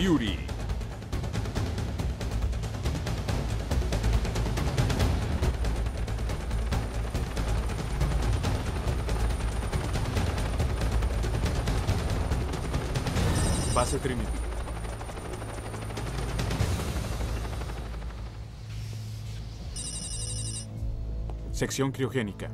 Fury. Base Trinity. Sección criogénica.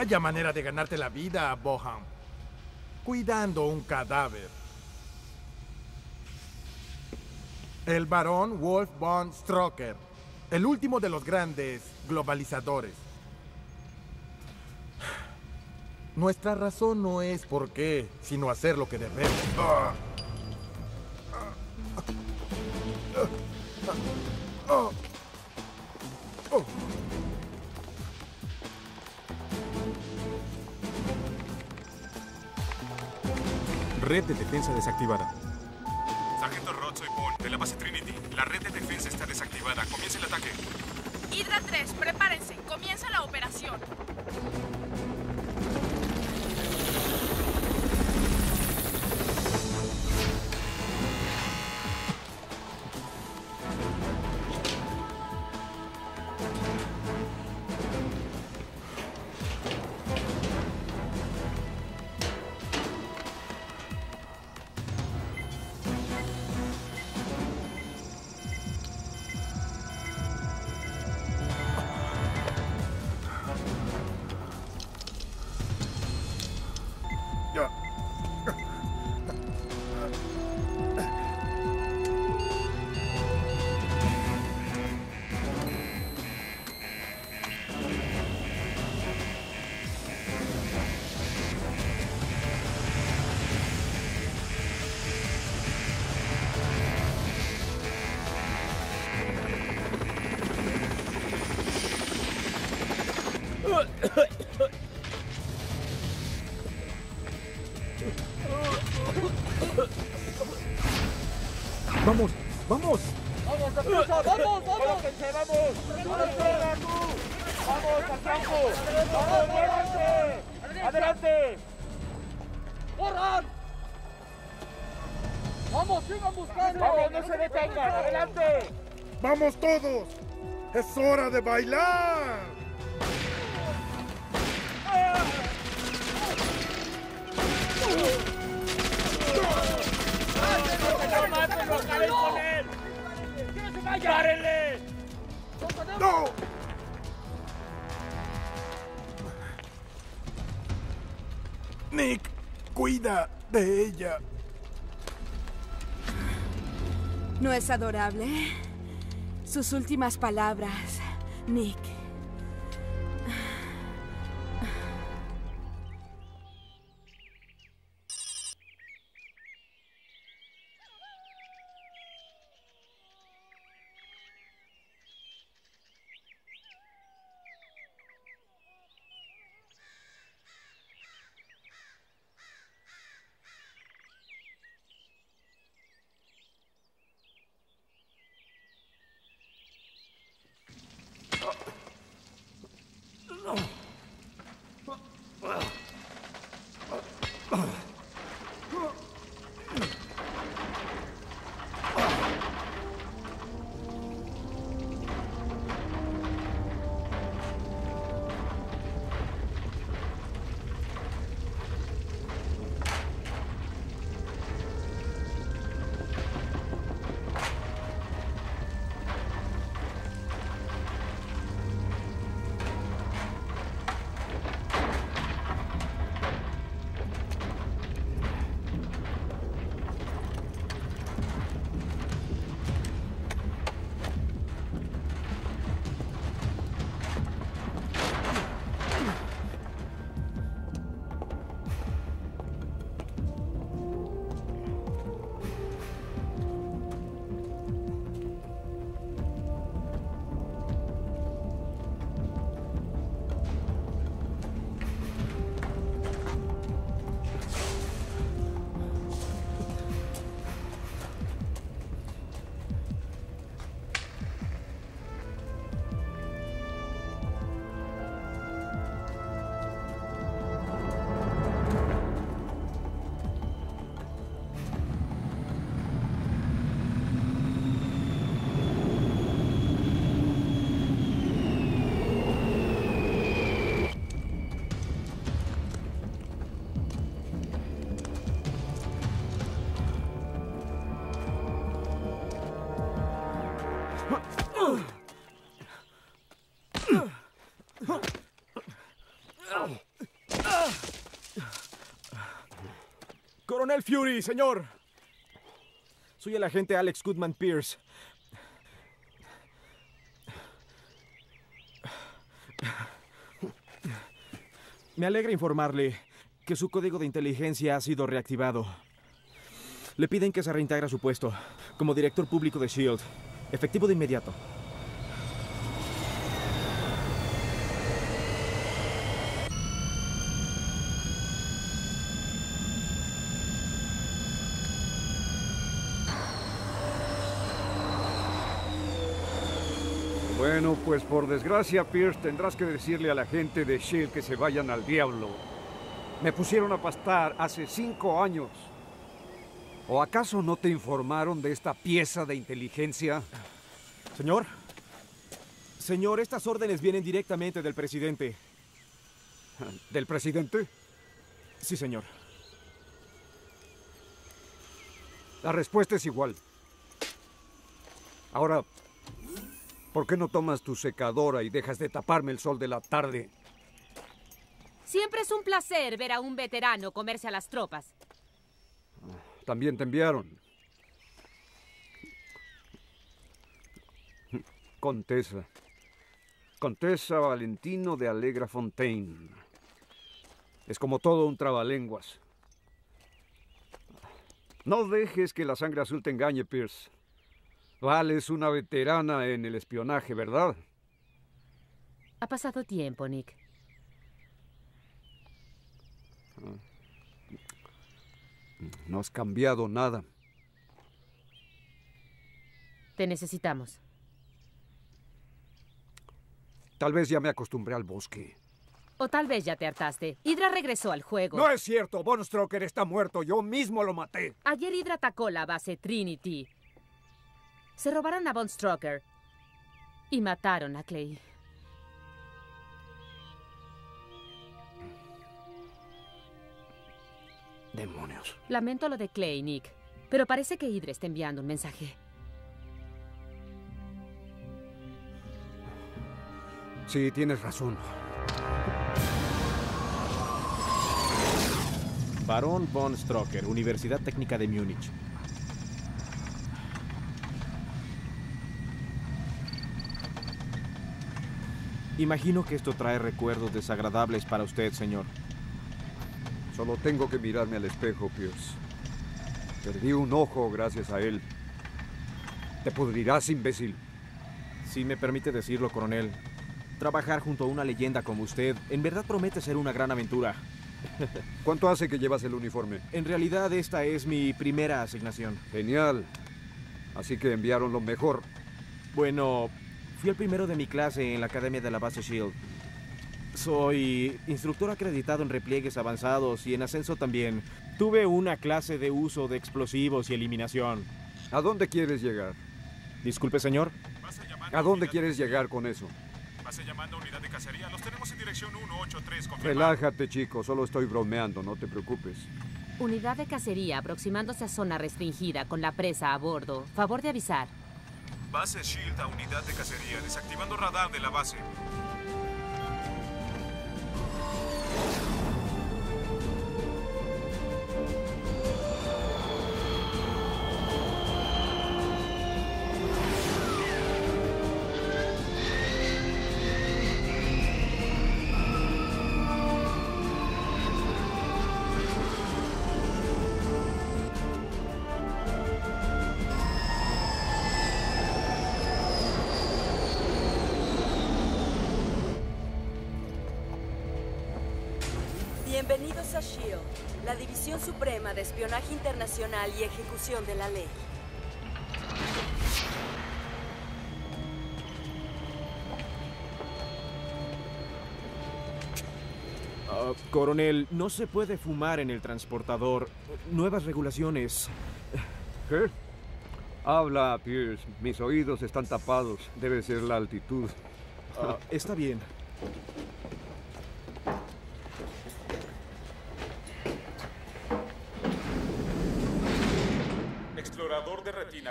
Vaya manera de ganarte la vida, Boham. Cuidando un cadáver. El barón Wolf von Stroker. El último de los grandes globalizadores. Nuestra razón no es por qué, sino hacer lo que debemos. Red de defensa desactivada. Sargento Rod, soy Paul, de la base Trinity. La red de defensa está desactivada. Comienza el ataque. Hydra 3, prepárense. Comienza la operación. ¡Es hora de bailar! ¡Mátenlo, mátenlo! ¡Acaben con él! ¡Que no. ¡No! Nick, cuida de ella. ¿No es adorable? Sus últimas palabras, Nick. Coronel Fury, señor. Soy el agente Alex Goodman Pierce. Me alegra informarle que su código de inteligencia ha sido reactivado. Le piden que se reintegre a su puesto como director público de SHIELD. Efectivo de inmediato. Bueno, pues por desgracia, Pierce, tendrás que decirle a la gente de Shield que se vayan al diablo. Me pusieron a pastar hace cinco años. ¿O acaso no te informaron de esta pieza de inteligencia? Señor. Señor, estas órdenes vienen directamente del presidente. ¿Del presidente? Sí, señor. La respuesta es igual. Ahora, ¿por qué no tomas tu secadora y dejas de taparme el sol de la tarde? Siempre es un placer ver a un veterano comerse a las tropas. También te enviaron. Contesa. Contesa Valentino de Alegra Fontaine. Es como todo un trabalenguas. No dejes que la sangre azul te engañe, Pierce. Vales una veterana en el espionaje, ¿verdad? Ha pasado tiempo, Nick. No has cambiado nada. Te necesitamos. Tal vez ya me acostumbré al bosque. O tal vez ya te hartaste. Hydra regresó al juego. No es cierto, Von Stroker está muerto. Yo mismo lo maté. Ayer Hydra atacó la base Trinity. Se robaron a Von Stroker. Y mataron a Clay. Demonios. Lamento lo de Clay, Nick. Pero parece que Hydra está enviando un mensaje. Sí, tienes razón. Barón von Stroker, Universidad Técnica de Múnich. Imagino que esto trae recuerdos desagradables para usted, señor. Solo tengo que mirarme al espejo, Pierce. Perdí un ojo gracias a él. Te pudrirás, imbécil. Si me permite decirlo, coronel, trabajar junto a una leyenda como usted en verdad promete ser una gran aventura. ¿Cuánto hace que llevas el uniforme? En realidad esta es mi primera asignación. Genial. Así que enviaron lo mejor. Bueno, fui el primero de mi clase en la Academia de la Base Shield. Soy instructor acreditado en repliegues avanzados y en ascenso también. Tuve una clase de uso de explosivos y eliminación. ¿A dónde quieres llegar? Disculpe, señor. ¿A dónde quieres llegar con eso? Base llamando a unidad de cacería. Los tenemos en dirección 183. confirmado. Relájate, chico. Solo estoy bromeando. No te preocupes. Unidad de cacería aproximándose a zona restringida con la presa a bordo. Favor de avisar. Base Shield a unidad de cacería. Desactivando radar de la base. Bienvenidos a SHIELD, la División Suprema de Espionaje Internacional y Ejecución de la Ley. Ah, coronel, no se puede fumar en el transportador. Nuevas regulaciones. ¿Qué? Habla, Pierce. Mis oídos están tapados. Debe ser la altitud. Ah, está bien.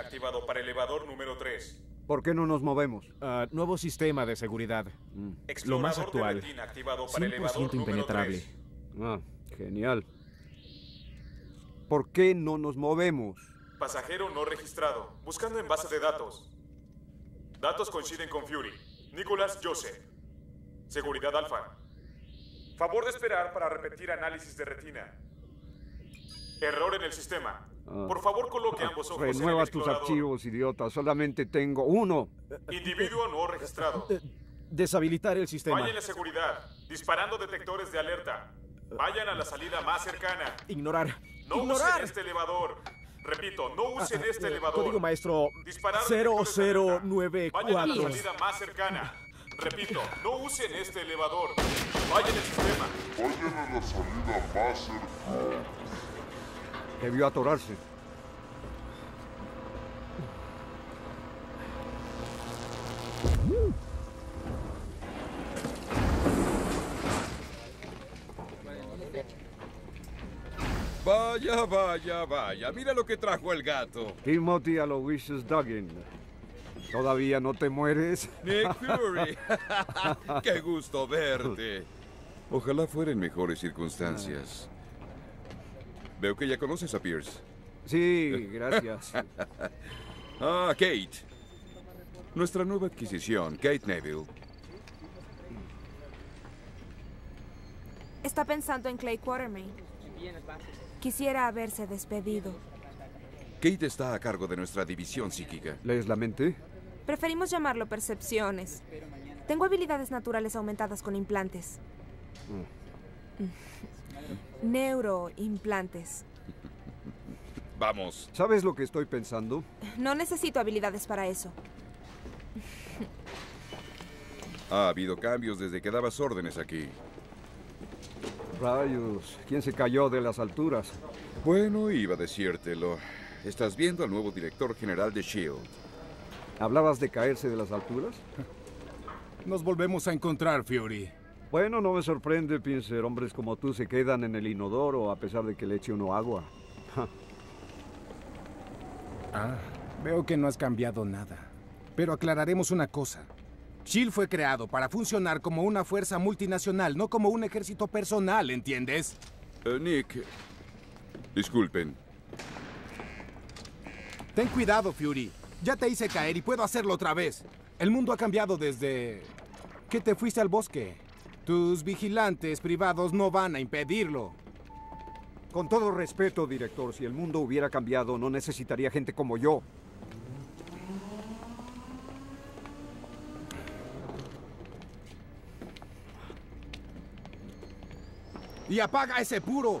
Explorador de retina activado para elevador número 3. ¿Por qué no nos movemos? Ah, nuevo sistema de seguridad. Lo más Explorador actual. de retina activado para elevador 100% número impenetrable. 3. Ah, genial. ¿Por qué no nos movemos? Pasajero no registrado. Buscando en base de datos. Datos coinciden con Fury. Nicholas Joseph. Seguridad Alfa. Favor de esperar para repetir análisis de retina. Error en el sistema. Ah. Por favor, coloque ambos ojos en el Renueva tus archivos, idiota. Solamente tengo uno. Individuo no registrado. Deshabilitar el sistema. Vayan a seguridad. Disparando detectores de alerta. Vayan a la salida más cercana. Ignorar. No Ignorar. usen este elevador. Repito, no usen este Eh, elevador. Código maestro Disparar detectores de alerta. Vayan a la 0094. salida más cercana. Repito, no usen este elevador. Vayan al sistema. Vayan a la salida más cercana. Debió atorarse. Vaya, vaya, vaya. Mira lo que trajo el gato. Timothy Aloysius Duggan. ¿Todavía no te mueres? Nick Fury. Qué gusto verte. Ojalá fuera en mejores circunstancias. Veo que ya conoces a Pierce. Sí, gracias. Ah, Kate. Nuestra nueva adquisición, Kate Neville. Está pensando en Clay Quartermain. Quisiera haberse despedido. Kate está a cargo de nuestra división psíquica. ¿Lees la mente? Preferimos llamarlo percepciones. Tengo habilidades naturales aumentadas con implantes. Neuroimplantes. Vamos. ¿Sabes lo que estoy pensando? No necesito habilidades para eso. Ha habido cambios desde que dabas órdenes aquí. Rayos, ¿quién se cayó de las alturas? Bueno, iba a decírtelo. Estás viendo al nuevo director general de SHIELD. ¿Hablabas de caerse de las alturas? Nos volvemos a encontrar, Fury. Bueno, no me sorprende, Pincer. Hombres como tú se quedan en el inodoro a pesar de que le eche uno agua. Ah, veo que no has cambiado nada. Pero aclararemos una cosa. SHIELD fue creado para funcionar como una fuerza multinacional, no como un ejército personal, ¿entiendes? Eh, Nick, disculpen. Ten cuidado, Fury. Ya te hice caer y puedo hacerlo otra vez. El mundo ha cambiado desde que te fuiste al bosque. Tus vigilantes privados no van a impedirlo. Con todo respeto, director, si el mundo hubiera cambiado, no necesitaría gente como yo. Y apaga ese puro.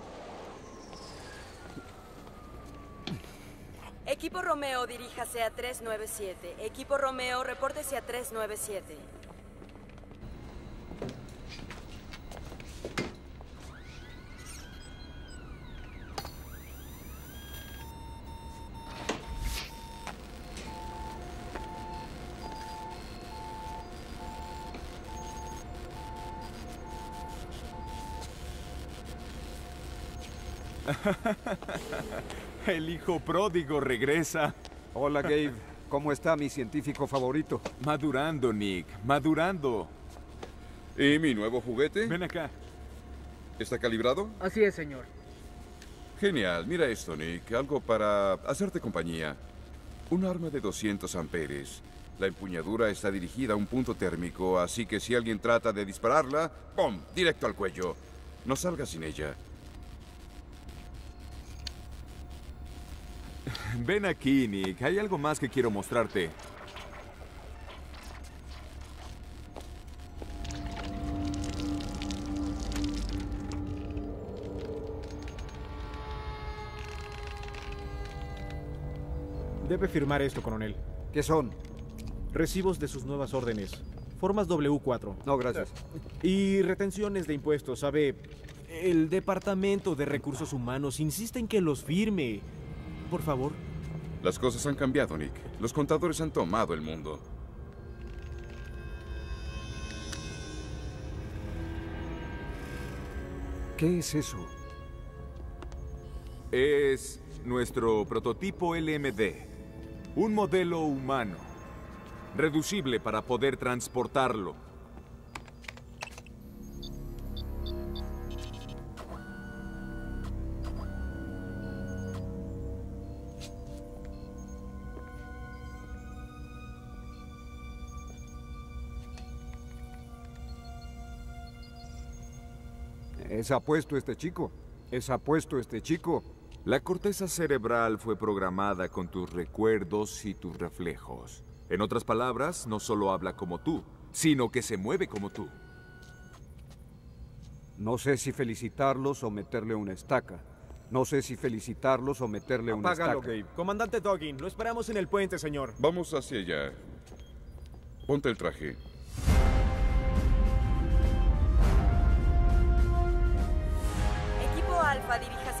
Equipo Romeo, diríjase a 397. Equipo Romeo, repórtese a 397. El hijo pródigo regresa. Hola, Gabe. ¿Cómo está mi científico favorito? Madurando, Nick. Madurando. ¿Y mi nuevo juguete? Ven acá. ¿Está calibrado? Así es, señor. Genial. Mira esto, Nick. Algo para hacerte compañía. Un arma de 200 amperes. La empuñadura está dirigida a un punto térmico, así que si alguien trata de dispararla, ¡pum! Directo al cuello. No salga sin ella. Ven aquí, Nick. Hay algo más que quiero mostrarte. Debe firmar esto, coronel. ¿Qué son? Recibos de sus nuevas órdenes. Formas W4. No, gracias. Y retenciones de impuestos, ¿sabe? El Departamento de Recursos Humanos insiste en que los firme. Por favor. Las cosas han cambiado, Nick. Los contadores han tomado el mundo. ¿Qué es eso? Es nuestro prototipo LMD. Un modelo humano. Reducible para poder transportarlo. Es apuesto este chico. Es apuesto este chico. La corteza cerebral fue programada con tus recuerdos y tus reflejos. En otras palabras, no solo habla como tú, sino que se mueve como tú. No sé si felicitarlos o meterle una estaca. No sé si felicitarlos o meterle una Apágalo, estaca. Gabe. Comandante Doggin, lo esperamos en el puente, señor. Vamos hacia allá. Ponte el traje.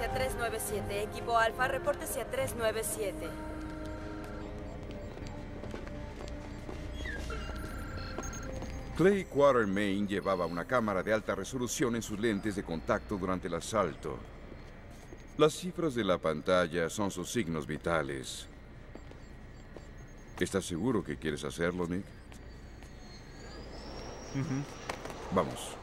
Alfa, diríjase a 397. Equipo Alfa, repórtese a 397. Clay Quatermain llevaba una cámara de alta resolución en sus lentes de contacto durante el asalto. Las cifras de la pantalla son sus signos vitales. ¿Estás seguro que quieres hacerlo, Nick? Vamos.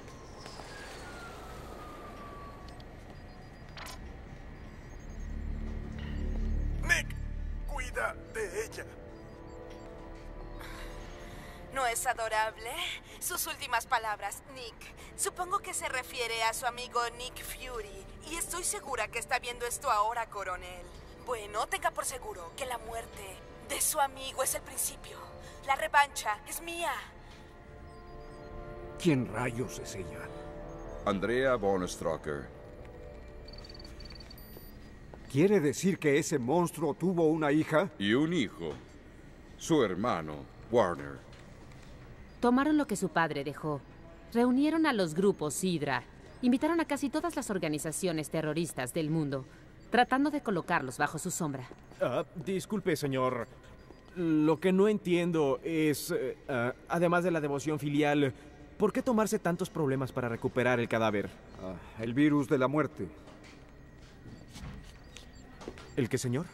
Es adorable? Sus últimas palabras, Nick. Supongo que se refiere a su amigo Nick Fury. Y estoy segura que está viendo esto ahora, coronel. Bueno, tenga por seguro que la muerte de su amigo es el principio. La revancha es mía. ¿Quién rayos es ella? Andrea Von Stroker. ¿Quiere decir que ese monstruo tuvo una hija? Y un hijo. Su hermano, Warner. Tomaron lo que su padre dejó. Reunieron a los grupos Hydra. Invitaron a casi todas las organizaciones terroristas del mundo, tratando de colocarlos bajo su sombra. Ah, disculpe, señor. Lo que no entiendo es, eh, ah, además de la devoción filial, ¿por qué tomarse tantos problemas para recuperar el cadáver? Ah, el virus de la muerte. ¿El qué, señor?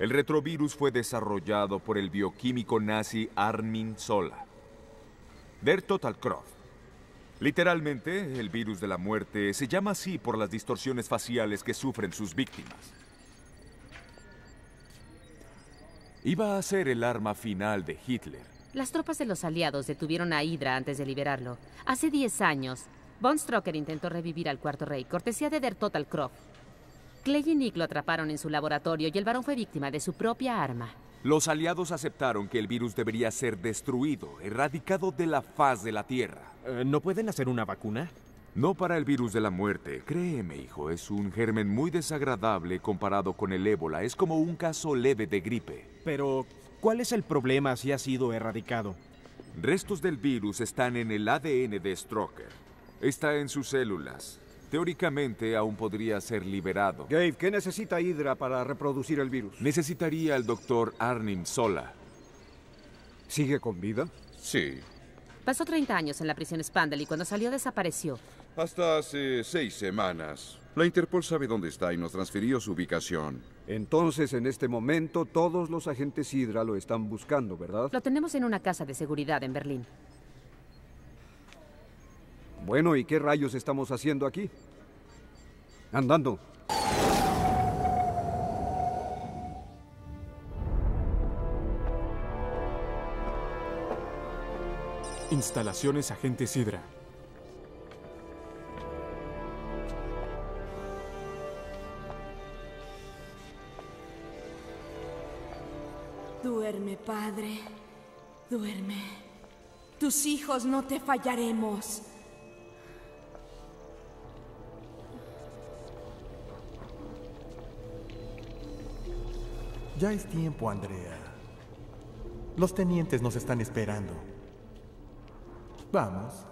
El retrovirus fue desarrollado por el bioquímico nazi Armin Zola. Der Totalkopf. Literalmente, el virus de la muerte se llama así por las distorsiones faciales que sufren sus víctimas. Iba a ser el arma final de Hitler. Las tropas de los aliados detuvieron a Hydra antes de liberarlo. Hace 10 años, Von Stroker intentó revivir al Cuarto Rey, cortesía de Der. Clay y Nick lo atraparon en su laboratorio y el varón fue víctima de su propia arma. Los aliados aceptaron que el virus debería ser destruido, erradicado de la faz de la Tierra. Eh, ¿No pueden hacer una vacuna? No para el virus de la muerte. Créeme, hijo, es un germen muy desagradable comparado con el ébola. Es como un caso leve de gripe. Pero, ¿cuál es el problema si ha sido erradicado? Restos del virus están en el ADN de Stroker. Está en sus células. Teóricamente aún podría ser liberado. Gabe, ¿qué necesita Hydra para reproducir el virus? Necesitaría al doctor Arnim Sola. ¿Sigue con vida? Sí. Pasó 30 años en la prisión Spandel y cuando salió desapareció. Hasta hace seis semanas. La Interpol sabe dónde está y nos transfirió su ubicación. Entonces, en este momento, todos los agentes Hydra lo están buscando, ¿verdad? Lo tenemos en una casa de seguridad en Berlín. Bueno, ¿y qué rayos estamos haciendo aquí? Andando. Instalaciones Agentes Hydra. Duerme, Padre. Duerme. Tus hijos no te fallaremos. Ya es tiempo, Andrea. Los tenientes nos están esperando. Vamos.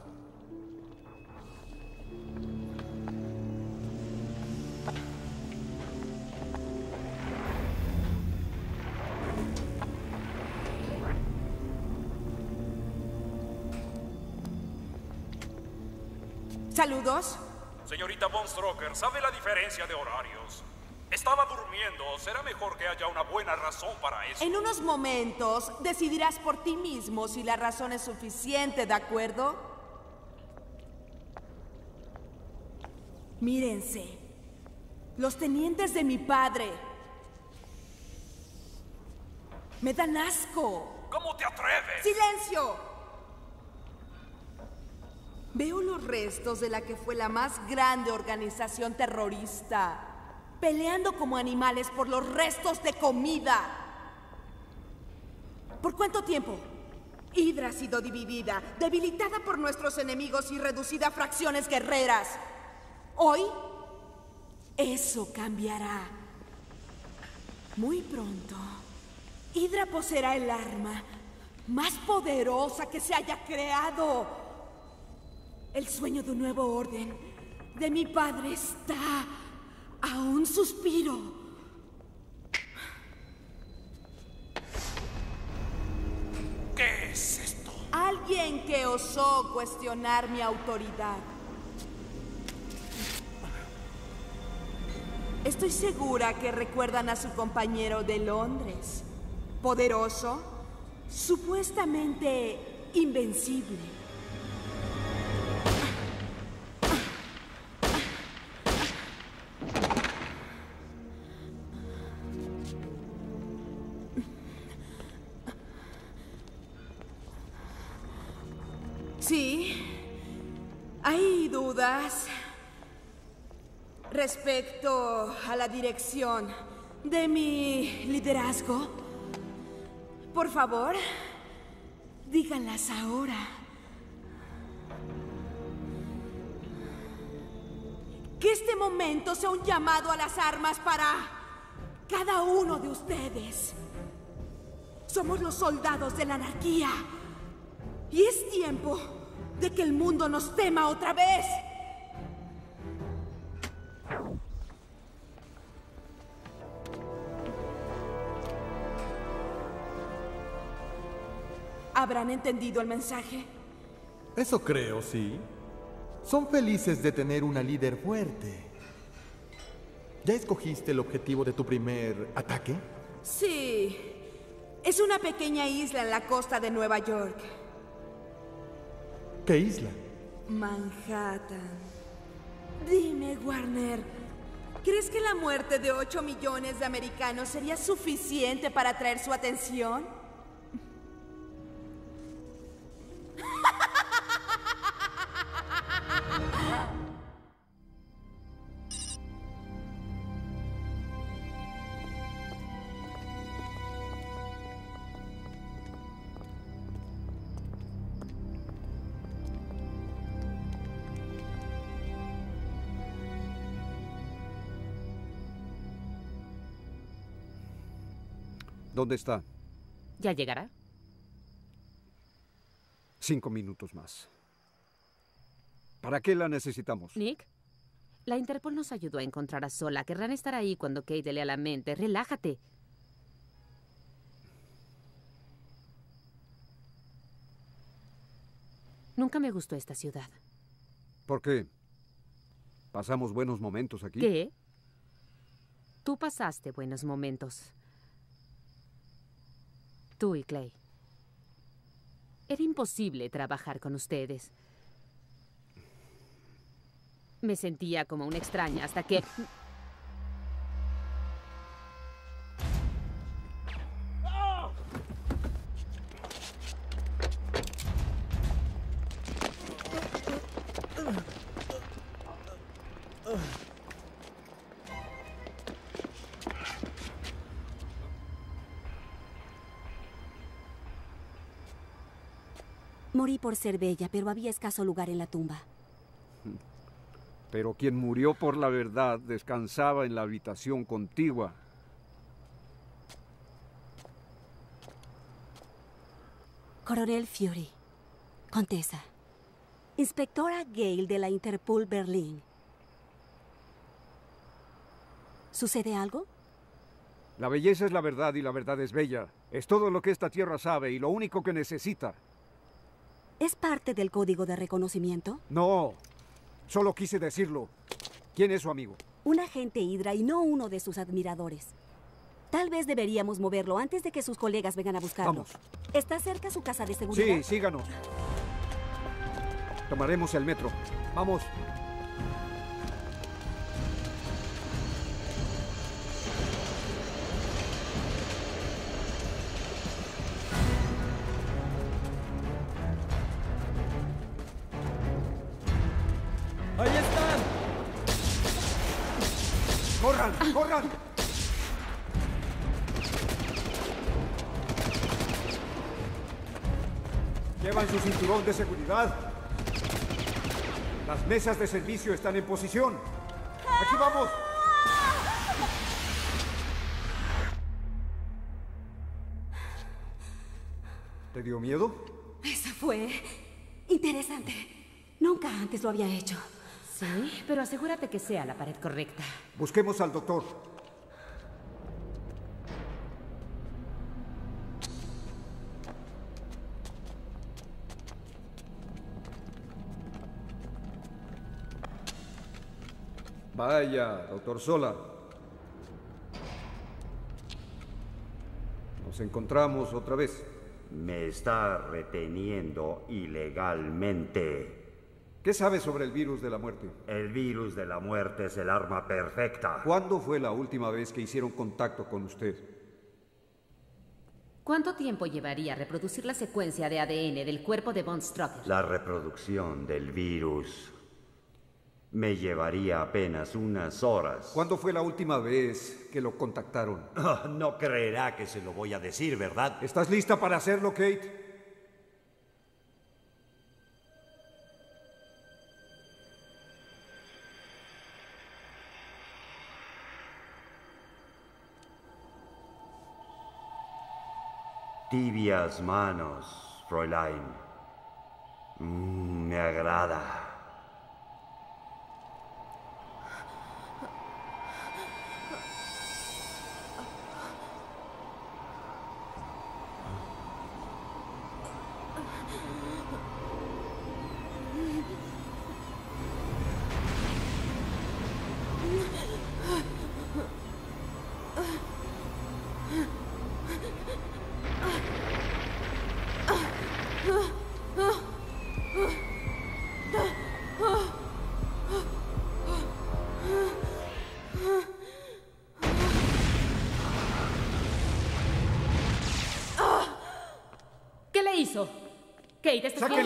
¿Saludos? Señorita Von Stroker, ¿sabe la diferencia de horarios? Estaba durmiendo. Será mejor que haya una buena razón para eso. En unos momentos decidirás por ti mismo si la razón es suficiente, ¿de acuerdo? Mírense. Los tenientes de mi padre. Me dan asco. ¿Cómo te atreves? ¡Silencio! Veo los restos de la que fue la más grande organización terrorista peleando como animales por los restos de comida. ¿Por cuánto tiempo? Hydra ha sido dividida, debilitada por nuestros enemigos y reducida a fracciones guerreras. Hoy, eso cambiará. Muy pronto, Hydra poseerá el arma más poderosa que se haya creado. El sueño de un nuevo orden de mi padre está a un suspiro. ¿Qué es esto? Alguien que osó cuestionar mi autoridad. Estoy segura que recuerdan a su compañero de Londres. Poderoso, supuestamente invencible. Respecto a la dirección de mi liderazgo. Por favor, díganlas ahora. Que este momento sea un llamado a las armas para cada uno de ustedes. Somos los soldados de la anarquía. Y es tiempo de que el mundo nos tema otra vez. ¿Habrán entendido el mensaje? Eso creo, sí. Son felices de tener una líder fuerte. ¿Ya escogiste el objetivo de tu primer ataque? Sí. Es una pequeña isla en la costa de Nueva York. ¿Qué isla? Manhattan. Dime, Warner, ¿crees que la muerte de 8 millones de americanos sería suficiente para atraer su atención? ¿Dónde está? ¿Ya llegará? Cinco minutos más. ¿Para qué la necesitamos? Nick, la Interpol nos ayudó a encontrar a Sola. Querrán estar ahí cuando Kate le lea la mente. Relájate. Nunca me gustó esta ciudad. ¿Por qué? ¿Pasamos buenos momentos aquí? ¿Qué? Tú pasaste buenos momentos. Tú y Clay. Era imposible trabajar con ustedes. Me sentía como una extraña hasta que... Morí por ser bella, pero había escaso lugar en la tumba. Pero quien murió por la verdad descansaba en la habitación contigua. Coronel Fury. Contesa. Inspectora Gale de la Interpol Berlín. ¿Sucede algo? La belleza es la verdad y la verdad es bella. Es todo lo que esta tierra sabe y lo único que necesita. ¿Es parte del código de reconocimiento? No, solo quise decirlo. ¿Quién es su amigo? Un agente Hydra y no uno de sus admiradores. Tal vez deberíamos moverlo antes de que sus colegas vengan a buscarlo. Vamos. ¿Está cerca su casa de seguridad? Sí, síganos. Tomaremos el metro. Vamos. Mesas de servicio están en posición. ¡Aquí vamos! ¿Te dio miedo? Eso fue interesante. Nunca antes lo había hecho. Sí, pero asegúrate que sea la pared correcta. Busquemos al doctor. Vaya, doctor Sola. Nos encontramos otra vez. Me está reteniendo ilegalmente. ¿Qué sabe sobre el virus de la muerte? El virus de la muerte es el arma perfecta. ¿Cuándo fue la última vez que hicieron contacto con usted? ¿Cuánto tiempo llevaría reproducir la secuencia de ADN del cuerpo de Von Strucker? La reproducción del virus me llevaría apenas unas horas. ¿Cuándo fue la última vez que lo contactaron? No creerá que se lo voy a decir, ¿verdad? ¿Estás lista para hacerlo, Kate? Tibias manos, Fräulein. Mm, me agrada.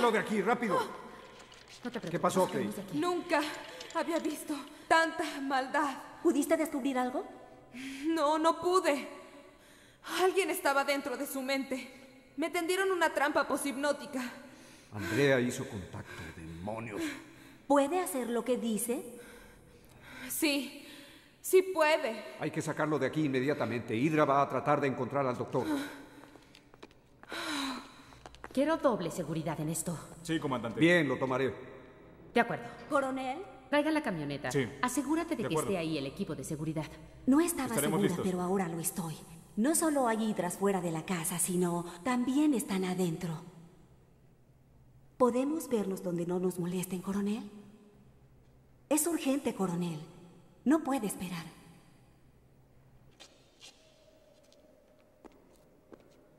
Sáquenlo de aquí, rápido. No te ¿Qué pasó, Kate? Nunca había visto tanta maldad. ¿Pudiste descubrir algo? No, no pude. Alguien estaba dentro de su mente. Me tendieron una trampa poshipnótica. Andrea hizo contacto, demonios. ¿Puede hacer lo que dice? Sí, sí puede. Hay que sacarlo de aquí inmediatamente. Hydra va a tratar de encontrar al doctor. Quiero doble seguridad en esto. Sí, comandante. Bien, lo tomaré. De acuerdo. Coronel, Traigan la camioneta. Sí. Asegúrate de, De que acuerdo. esté ahí el equipo de seguridad. no estaba Estaremos segura, listos. pero ahora lo estoy. No solo hay hidras fuera de la casa, sino también están adentro. ¿Podemos vernos donde no nos molesten, coronel? Es urgente, coronel. No puede esperar.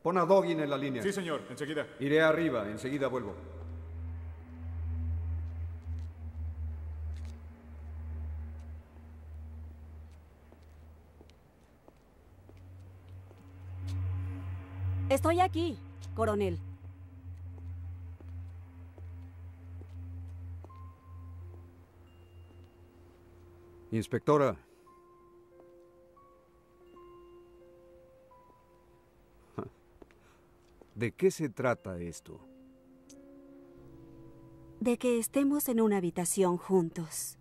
Pon a Doggin en la línea. Sí, señor, enseguida. Iré arriba, enseguida vuelvo. Estoy aquí, coronel. Inspectora. ¿De qué se trata esto? De que estemos en una habitación juntos.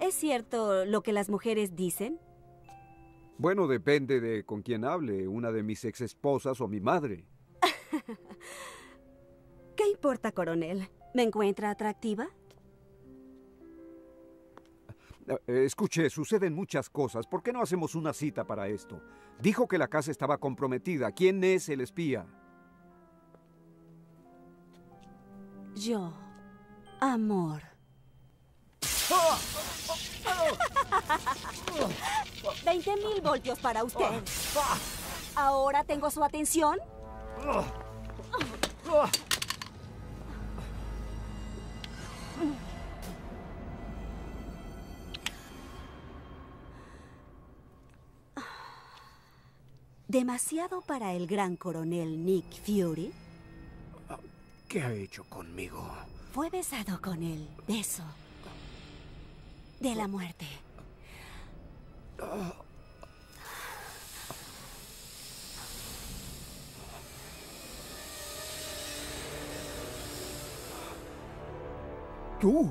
¿Es cierto lo que las mujeres dicen? Bueno, depende de con quién hable, una de mis ex esposas o mi madre. ¿Qué importa, coronel? ¿Me encuentra atractiva? Eh, Escuche, suceden muchas cosas. ¿Por qué no hacemos una cita para esto? Dijo que la casa estaba comprometida. ¿Quién es el espía? Yo. Amor. Veinte mil voltios para usted. ¿Ahora tengo su atención? ¿Demasiado para el gran coronel Nick Fury? ¿Qué ha hecho conmigo? Fue besado con el beso de la muerte. ¿Tú?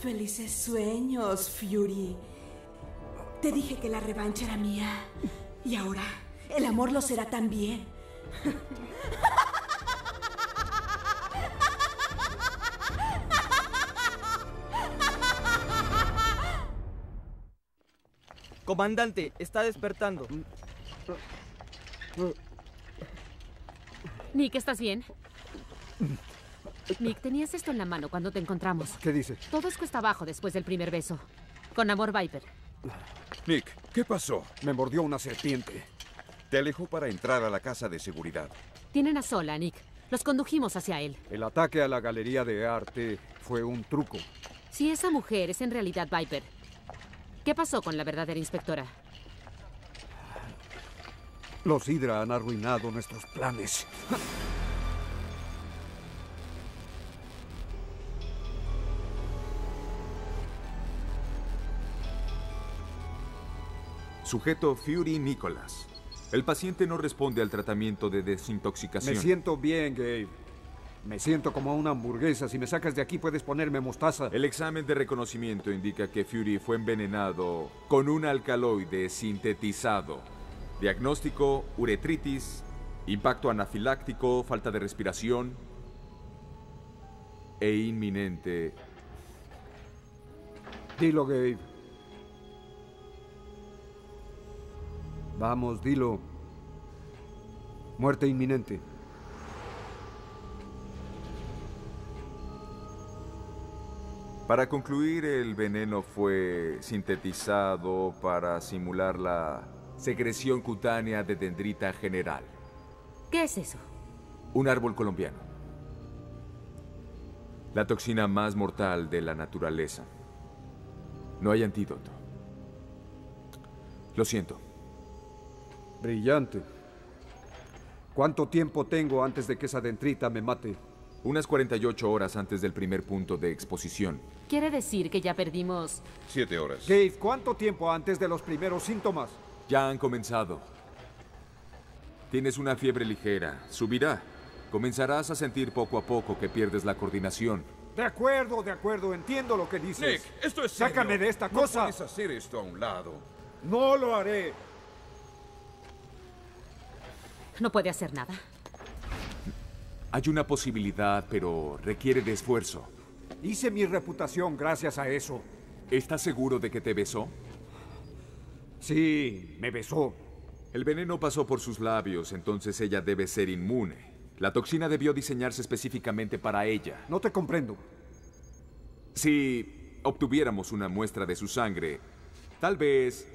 Felices sueños, Fury. Te dije que la revancha era mía. Y ahora, el amor lo será también. Comandante, está despertando. Nick, ¿estás bien? Nick, tenías esto en la mano cuando te encontramos. ¿Qué dice? Todo es cuesta abajo después del primer beso. Con amor, Viper. Nick, ¿qué pasó? Me mordió una serpiente. Te alejó para entrar a la casa de seguridad. Tienen a sola, Nick. Los condujimos hacia él. El ataque a la galería de arte fue un truco. Si esa mujer es en realidad Viper, ¿qué pasó con la verdadera inspectora? Los Hydra han arruinado nuestros planes. Sujeto Fury Nicholas. El paciente no responde al tratamiento de desintoxicación. Me siento bien, Gabe. Me siento como una hamburguesa. Si me sacas de aquí puedes ponerme mostaza. El examen de reconocimiento indica que Fury fue envenenado con un alcaloide sintetizado. Diagnóstico, uretritis, impacto anafiláctico, falta de respiración e inminente. Dilo, Gabe. Vamos, dilo. Muerte inminente. Para concluir, el veneno fue sintetizado para simular la secreción cutánea de dendrita general, ¿Qué es eso? un árbol colombiano. La toxina más mortal de la naturaleza. No hay antídoto. Lo siento. Brillante. ¿Cuánto tiempo tengo antes de que esa dentrita me mate? Unas 48 horas antes del primer punto de exposición. Quiere decir que ya perdimos... Siete horas. Gabe, ¿cuánto tiempo antes de los primeros síntomas? Ya han comenzado. Tienes una fiebre ligera. Subirá. Comenzarás a sentir poco a poco que pierdes la coordinación. De acuerdo, de acuerdo, entiendo lo que dices. Nick, esto es Sácame serio. de esta No cosa. puedes hacer esto a un lado. No lo haré. No puede hacer nada. Hay una posibilidad, pero requiere de esfuerzo. Hice mi reputación gracias a eso. ¿Estás seguro de que te besó? Sí, me besó. El veneno pasó por sus labios, entonces ella debe ser inmune. La toxina debió diseñarse específicamente para ella. No te comprendo. Si obtuviéramos una muestra de su sangre, tal vez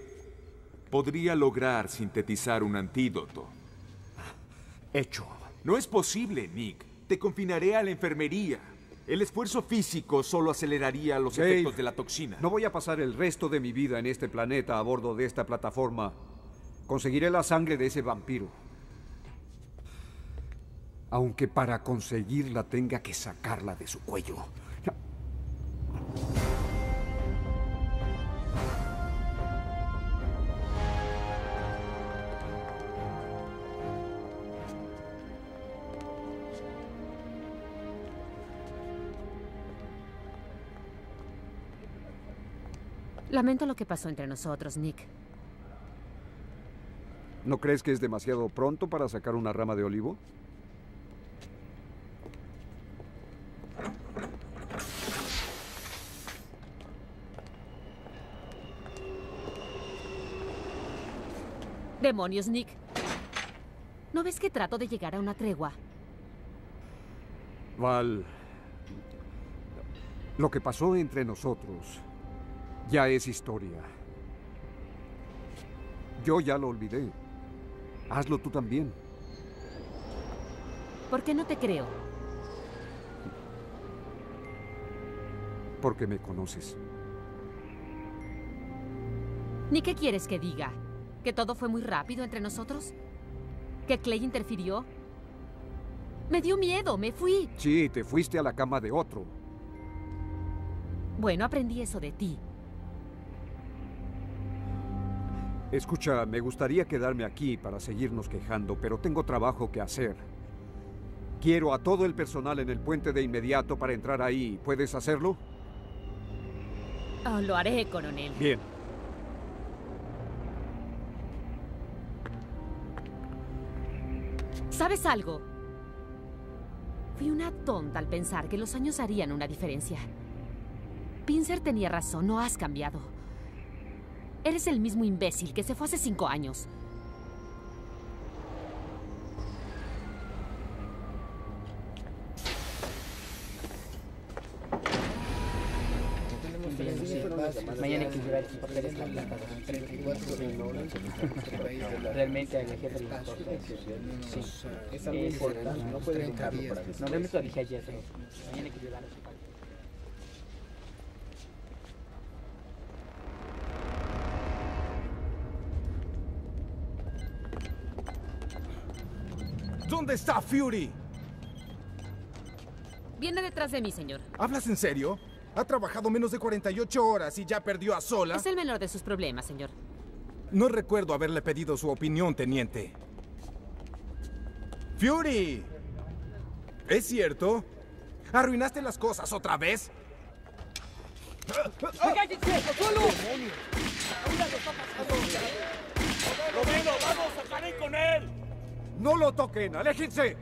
podría lograr sintetizar un antídoto. Hecho. No es posible, Nick. Te confinaré a la enfermería. El esfuerzo físico solo aceleraría los Dave, efectos de la toxina. No voy a pasar el resto de mi vida en este planeta a bordo de esta plataforma. Conseguiré la sangre de ese vampiro. Aunque para conseguirla tenga que sacarla de su cuello. Lamento lo que pasó entre nosotros, Nick. ¿No crees que es demasiado pronto para sacar una rama de olivo? Demonios, Nick. ¿No ves que trato de llegar a una tregua? Val, lo que pasó entre nosotros ya es historia. Yo ya lo olvidé. Hazlo tú también. ¿Por qué no te creo? Porque me conoces. ¿Ni qué quieres que diga? ¿Que todo fue muy rápido entre nosotros? ¿Que Clay interfirió? Me dio miedo, me fui. Sí, te fuiste a la cama de otro. Bueno, aprendí eso de ti. Escucha, me gustaría quedarme aquí para seguirnos quejando, pero tengo trabajo que hacer. Quiero a todo el personal en el puente de inmediato para entrar ahí. ¿Puedes hacerlo? Oh, lo haré, coronel. Bien. ¿Sabes algo? Fui una tonta al pensar que los años harían una diferencia. Pincer tenía razón, no has cambiado. Eres el mismo imbécil que se fue hace cinco años. Mañana hay que llevar sus papeles a la placa. Realmente al jefe le importa. Sí. Es algo Le importa. diferente, No puede 30 dejarlo. No, realmente lo dije ayer, mañana hay que llevar a su padre. Está Fury? Viene detrás de mí, señor. ¿Hablas en serio? Ha trabajado menos de 48 horas y ya perdió a Sola. Es el menor de sus problemas, señor. No recuerdo haberle pedido su opinión, teniente. ¡Fury! ¿Es cierto? ¿Arruinaste las cosas otra vez? ¡Cállense! ¡Solo! ¡Romero, vamos! ¡Acabaré con él! ¡No lo toquen! ¡Aléjense!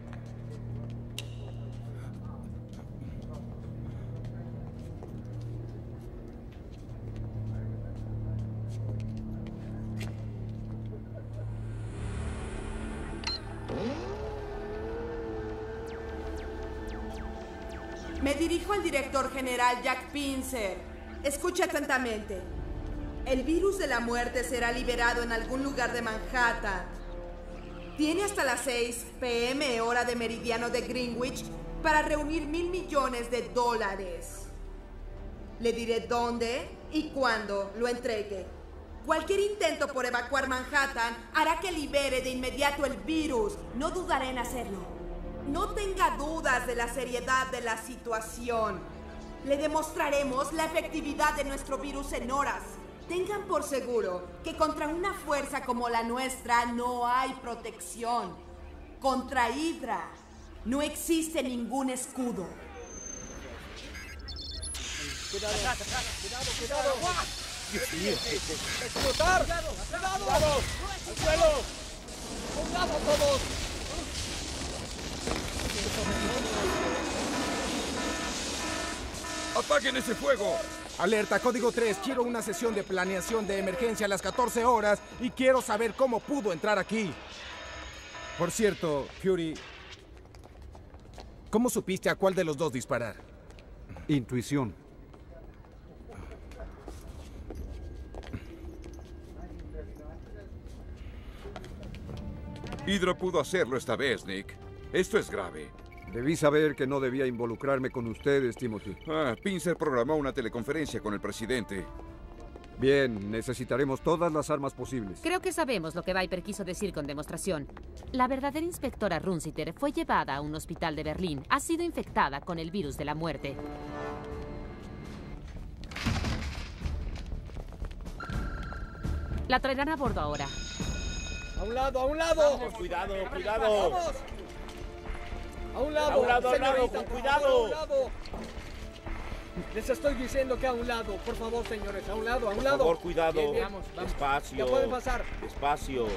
Me dirijo al director general Jack Pincer. Escucha atentamente. El virus de la muerte será liberado en algún lugar de Manhattan. Tiene hasta las 6 pm hora de meridiano de Greenwich para reunir mil millones de dólares. Le diré dónde y cuándo lo entregue. Cualquier intento por evacuar Manhattan hará que libere de inmediato el virus. No dudaré en hacerlo. No tenga dudas de la seriedad de la situación. Le demostraremos la efectividad de nuestro virus en horas. Tengan por seguro que contra una fuerza como la nuestra no hay protección. Contra Hydra no existe ningún escudo. Cuidado, cuidado, cuidado. Dios mío. ¡Explotar! ¡Cuidado! ¡Cuidado! ¡Al suelo! ¡A un lado todos! ¡Apaguen ese fuego! Alerta, código 3. Quiero una sesión de planeación de emergencia a las 14 horas y quiero saber cómo pudo entrar aquí. Por cierto, Fury, ¿cómo supiste a cuál de los dos disparar? Intuición. Hydra pudo hacerlo esta vez, Nick. Esto es grave. Debí saber que no debía involucrarme con ustedes, Timothy. Ah, Pincer programó una teleconferencia con el presidente. Bien, necesitaremos todas las armas posibles. Creo que sabemos lo que Viper quiso decir con demostración. La verdadera inspectora Runsiter fue llevada a un hospital de Berlín. Ha sido infectada con el virus de la muerte. La traerán a bordo ahora. ¡A un lado, a un lado! Vamos, cuidado, cuidado. ¡Vamos! ¡A un lado! A un lado, a un lado, señorita, con por cuidado. favor, a un lado! Les estoy diciendo que a un lado. Por favor, señores, a un lado, a un Por lado. favor, cuidado. Bien, bien, vamos, vamos. Despacio. Ya pueden pasar. Despacio.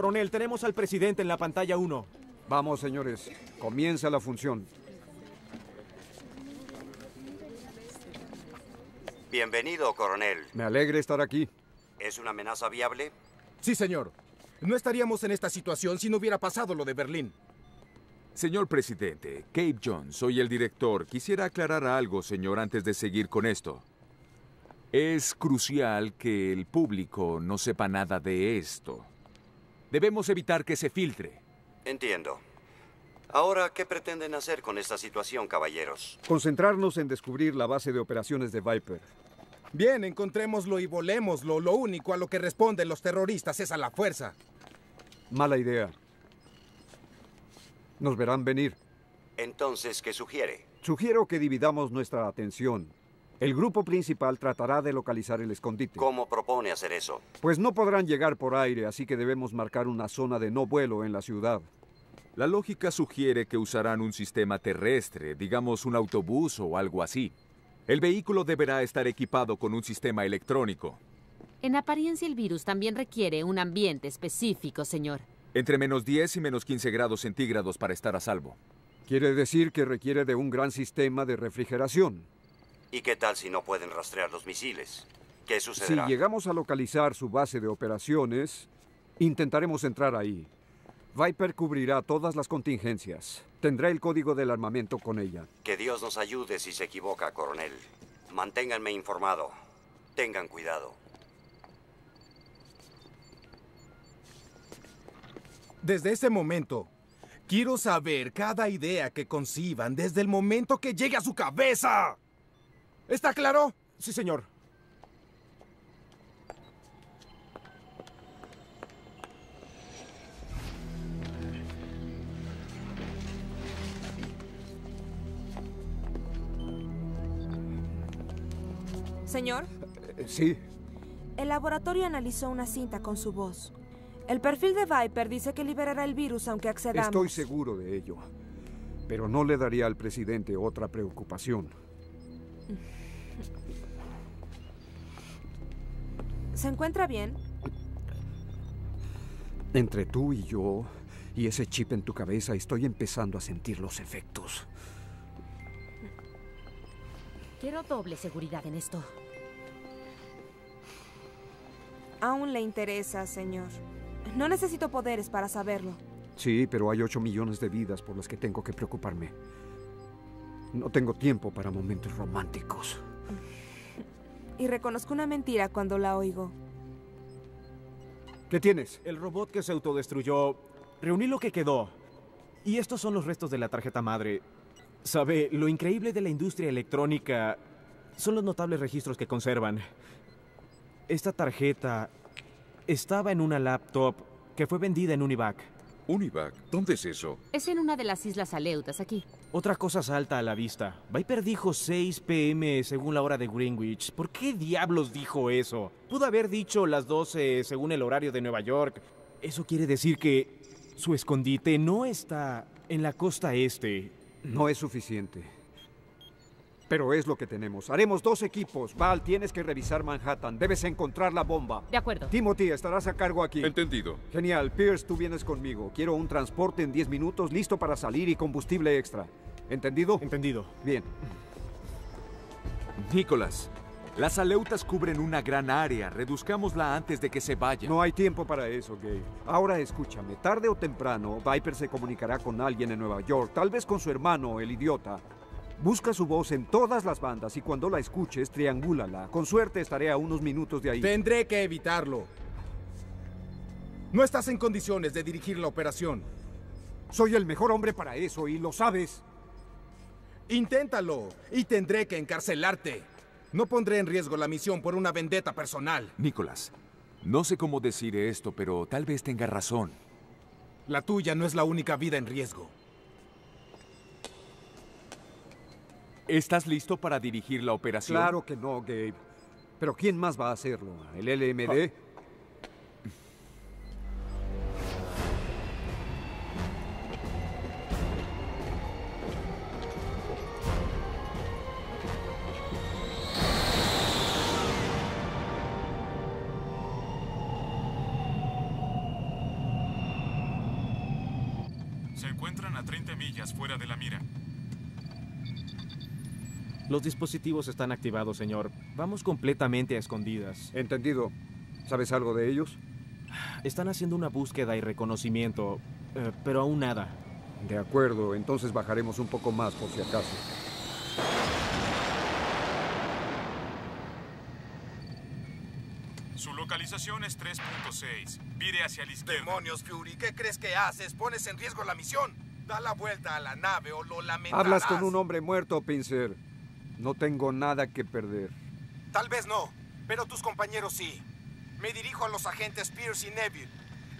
Coronel, tenemos al presidente en la pantalla 1. Vamos, señores. Comienza la función. Bienvenido, coronel. Me alegra estar aquí. ¿Es una amenaza viable? Sí, señor. No estaríamos en esta situación si no hubiera pasado lo de Berlín. Señor presidente, Cape John, soy el director. Quisiera aclarar algo, señor, antes de seguir con esto. Es crucial que el público no sepa nada de esto. Debemos evitar que se filtre. Entiendo. Ahora, ¿qué pretenden hacer con esta situación, caballeros? Concentrarnos en descubrir la base de operaciones de Viper. Bien, encontrémoslo y volémoslo. Lo único a lo que responden los terroristas es a la fuerza. Mala idea. Nos verán venir. Entonces, ¿qué sugiere? Sugiero que dividamos nuestra atención. El grupo principal tratará de localizar el escondite. ¿Cómo propone hacer eso? Pues no podrán llegar por aire, así que debemos marcar una zona de no vuelo en la ciudad. La lógica sugiere que usarán un sistema terrestre, digamos un autobús o algo así. El vehículo deberá estar equipado con un sistema electrónico. En apariencia el virus también requiere un ambiente específico, señor. Entre menos 10 y menos 15 grados centígrados para estar a salvo. Quiere decir que requiere de un gran sistema de refrigeración. ¿Y qué tal si no pueden rastrear los misiles? ¿Qué Si sucederá? llegamos a localizar su base de operaciones, intentaremos entrar ahí. Viper cubrirá todas las contingencias. Tendrá el código del armamento con ella. Que Dios nos ayude si se equivoca, coronel. Manténganme informado. Tengan cuidado. Desde ese momento, quiero saber cada idea que conciban desde el momento que llegue a su cabeza. ¿Está claro? Sí, señor. Señor, Eh, Sí, el laboratorio analizó una cinta con su voz. El perfil de Viper dice que liberará el virus aunque accedamos. estoy seguro de ello. Pero no le daría al presidente otra preocupación. ¿Se encuentra bien? Entre tú y yo, Y ese chip en tu cabeza estoy empezando a sentir los efectos. Quiero doble seguridad en esto. Aún le interesa, señor. No necesito poderes para saberlo. Sí, pero hay 8 millones de vidas por las que tengo que preocuparme. No tengo tiempo para momentos románticos. Y reconozco una mentira cuando la oigo. ¿Qué tienes? El robot que se autodestruyó. Reuní lo que quedó. Y estos son los restos de la tarjeta madre. Sabe, lo increíble de la industria electrónica son los notables registros que conservan. Esta tarjeta estaba en una laptop que fue vendida en Univac. ¿Univac? ¿Dónde es eso? Es en una de las islas Aleutas, aquí. Otra cosa salta a la vista. Viper dijo 6 pm según la hora de Greenwich. ¿Por qué diablos dijo eso? Pudo haber dicho las 12 según el horario de Nueva York. Eso quiere decir que su escondite no está en la costa este. No es suficiente. Pero es lo que tenemos. Haremos dos equipos. Val, tienes que revisar Manhattan. Debes encontrar la bomba. De acuerdo. Timothy, estarás a cargo aquí. Entendido. Genial. Pierce, tú vienes conmigo. Quiero un transporte en 10 minutos, listo para salir y combustible extra. ¿Entendido? Entendido. Bien. Nicholas, las aleutas cubren una gran área. Reduzcámosla antes de que se vaya. No hay tiempo para eso, Gabe. Ahora escúchame. Tarde o temprano, Viper se comunicará con alguien en Nueva York, tal vez con su hermano, el idiota. Busca su voz en todas las bandas y cuando la escuches, triangúlala. Con suerte estaré a unos minutos de ahí. Tendré que evitarlo. No estás en condiciones de dirigir la operación. Soy el mejor hombre para eso y lo sabes. Inténtalo y tendré que encarcelarte. No pondré en riesgo la misión por una vendetta personal. Nicholas, no sé cómo decir esto, pero tal vez tenga razón. La tuya no es la única vida en riesgo. ¿Estás listo para dirigir la operación? Claro que no, Gabe. Pero ¿quién más va a hacerlo? ¿El LMD? Se Los dispositivos están activados, señor. Vamos completamente a escondidas. Entendido. ¿Sabes algo de ellos? Están haciendo una búsqueda y reconocimiento, eh, pero aún nada. De acuerdo, entonces bajaremos un poco más por si acaso. Su localización es 3.6. Vire hacia la izquierda. Demonios, Fury, ¿qué crees que haces? ¿Pones en riesgo la misión? Da la vuelta a la nave o lo lamentarás. Hablas con un hombre muerto, Pincer. No tengo nada que perder. Tal vez no, pero tus compañeros sí. Me dirijo a los agentes Pierce y Neville.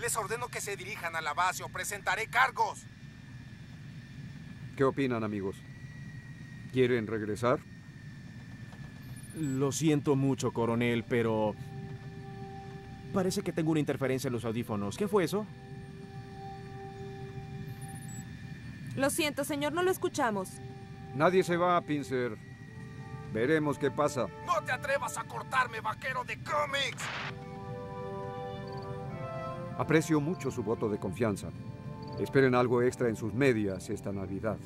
Les ordeno que se dirijan a la base o presentaré cargos. ¿Qué opinan, amigos? ¿Quieren regresar? Lo siento mucho, coronel, pero... Parece que tengo una interferencia en los audífonos. ¿Qué fue eso? Lo siento, señor, no lo escuchamos. Nadie se va, Pincer. Veremos qué pasa. ¡No te atrevas a cortarme, vaquero de cómics! Aprecio mucho su voto de confianza. Esperen algo extra en sus medias esta Navidad.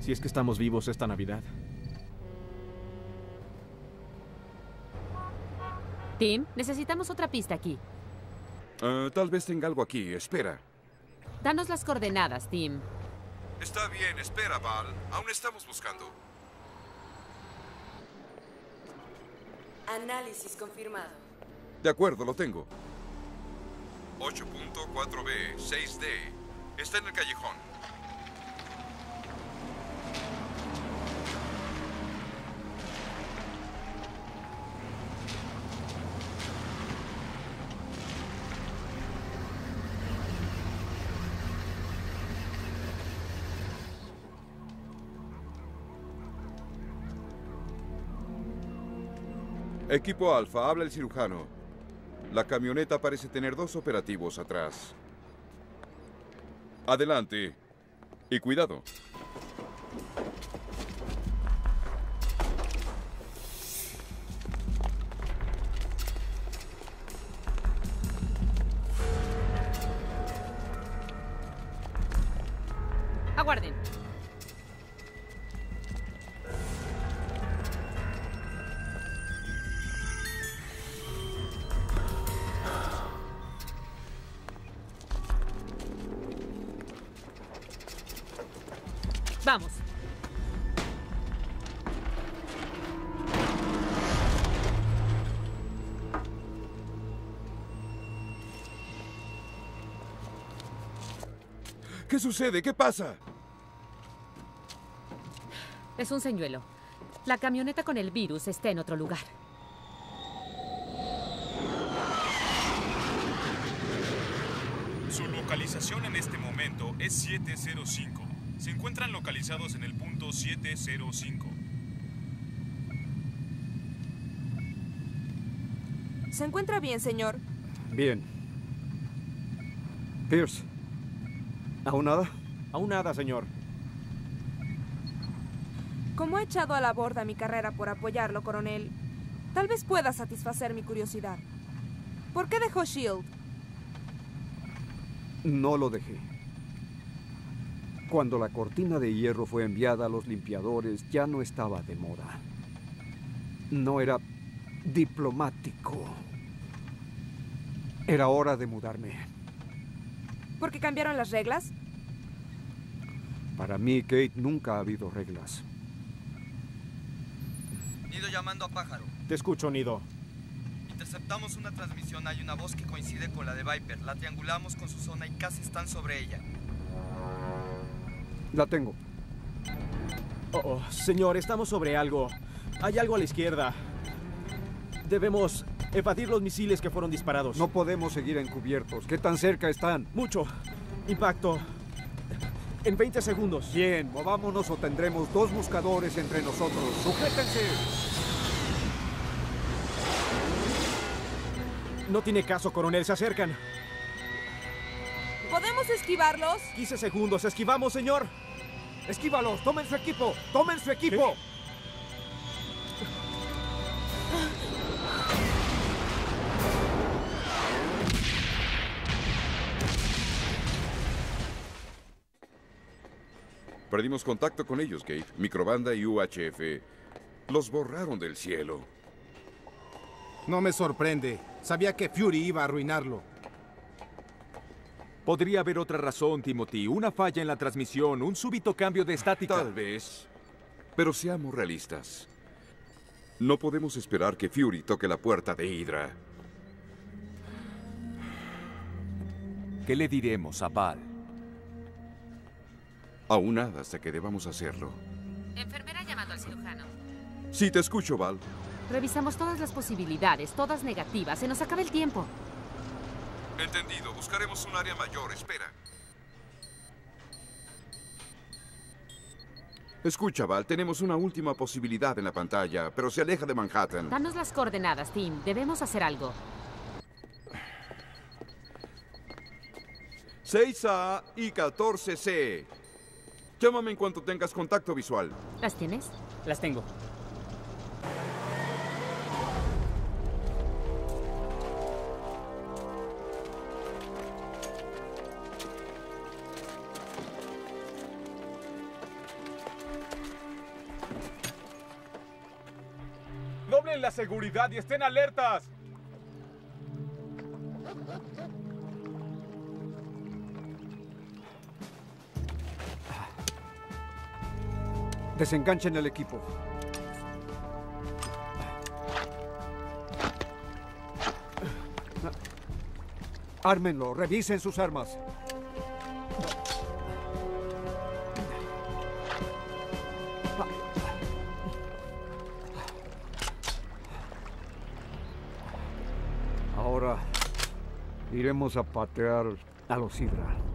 Si es que estamos vivos esta Navidad. Tim, necesitamos otra pista aquí. Ah, tal vez tenga algo aquí. Espera. Danos las coordenadas, Tim. Está bien, espera, Val. Aún estamos buscando. Análisis confirmado. De acuerdo, lo tengo. 8.4B, 6D. Está en el callejón. Equipo Alfa, habla el cirujano. La camioneta parece tener dos operativos atrás. Adelante. Y cuidado. Aguarden. ¿Qué sucede? ¿Qué pasa? Es un señuelo. La camioneta con el virus está en otro lugar. Su localización en este momento es 705. Se encuentran localizados en el punto 705. ¿Se encuentra bien, señor? Bien. Pierce. ¿Aún nada? Aún nada, señor. Como he echado a la borda mi carrera por apoyarlo, coronel, tal vez pueda satisfacer mi curiosidad. ¿Por qué dejó Shield? No lo dejé. Cuando la cortina de hierro fue enviada a los limpiadores, ya no estaba de moda. No era diplomático. Era hora de mudarme. ¿Por qué cambiaron las reglas? Para mí, Kate, nunca ha habido reglas. Nido llamando a Pájaro. Te escucho, Nido. Interceptamos una transmisión. Hay una voz que coincide con la de Viper. La triangulamos con su zona y casi están sobre ella. La tengo. Oh, oh, señor, estamos sobre algo. Hay algo a la izquierda. Debemos evadir los misiles que fueron disparados. No podemos seguir encubiertos. ¿Qué tan cerca están? Mucho. Impacto. En 20 segundos. Bien, movámonos o tendremos dos buscadores entre nosotros. ¡Sujétense! No tiene caso, coronel. Se acercan. ¿Podemos esquivarlos? 15 segundos. Esquivamos, señor. Esquívalos. Tomen su equipo. Tomen su equipo. Perdimos contacto con ellos, Kate. Microbanda y UHF. Los borraron del cielo. No me sorprende. Sabía que Fury iba a arruinarlo. Podría haber otra razón, Timothy. Una falla en la transmisión, un súbito cambio de estática. Tal vez. Pero seamos realistas. No podemos esperar que Fury toque la puerta de Hydra. ¿Qué le diremos a Val? Aún nada hasta que debamos hacerlo. Enfermera llamando al cirujano. Sí, te escucho, Val. Revisamos todas las posibilidades, todas negativas. Se nos acaba el tiempo. Entendido. Buscaremos un área mayor. Espera. Escucha, Val, tenemos una última posibilidad en la pantalla, pero se aleja de Manhattan. Danos las coordenadas, Tim. Debemos hacer algo. 6A y 14C. Llámame en cuanto tengas contacto visual. ¿Las tienes? Las tengo. Doblen la seguridad y estén alertas. Desenganchen el equipo. Ármenlo, revisen sus armas. Ahora iremos a patear a los Hydra.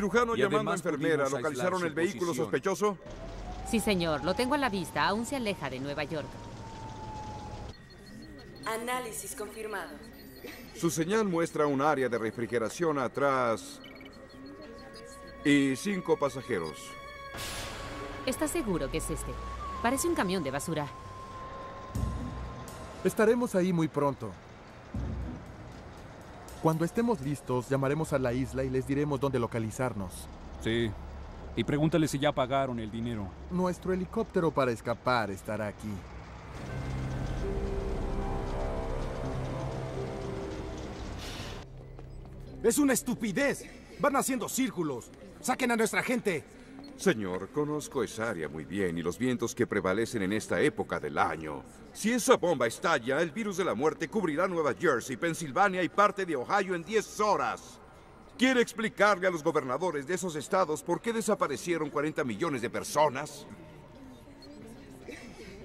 Cirujano Y llamando a enfermera. ¿Localizaron el vehículo posición. sospechoso? Sí, señor. Lo tengo a la vista. Aún se aleja de Nueva York. Análisis confirmado. Su señal muestra un área de refrigeración atrás y cinco pasajeros. ¿Estás seguro que es este? Parece un camión de basura. Estaremos ahí muy pronto. Cuando estemos listos, llamaremos a la isla y les diremos dónde localizarnos. Sí. Y pregúntale si ya pagaron el dinero. Nuestro helicóptero para escapar estará aquí. Es una estupidez. Van haciendo círculos. Saquen a nuestra gente. Señor, conozco esa área muy bien y los vientos que prevalecen en esta época del año. Si esa bomba estalla, el virus de la muerte cubrirá Nueva Jersey, Pensilvania y parte de Ohio en 10 horas. ¿Quiere explicarle a los gobernadores de esos estados por qué desaparecieron 40 millones de personas?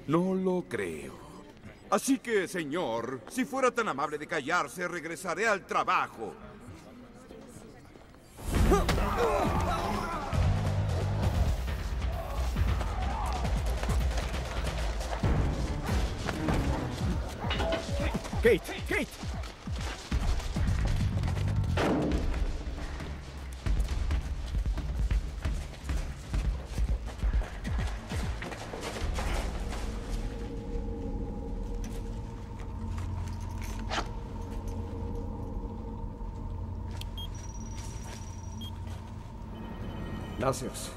No lo creo. Así que, señor, si fuera tan amable de callarse, regresaré al trabajo. Kate, Kate. Gracias.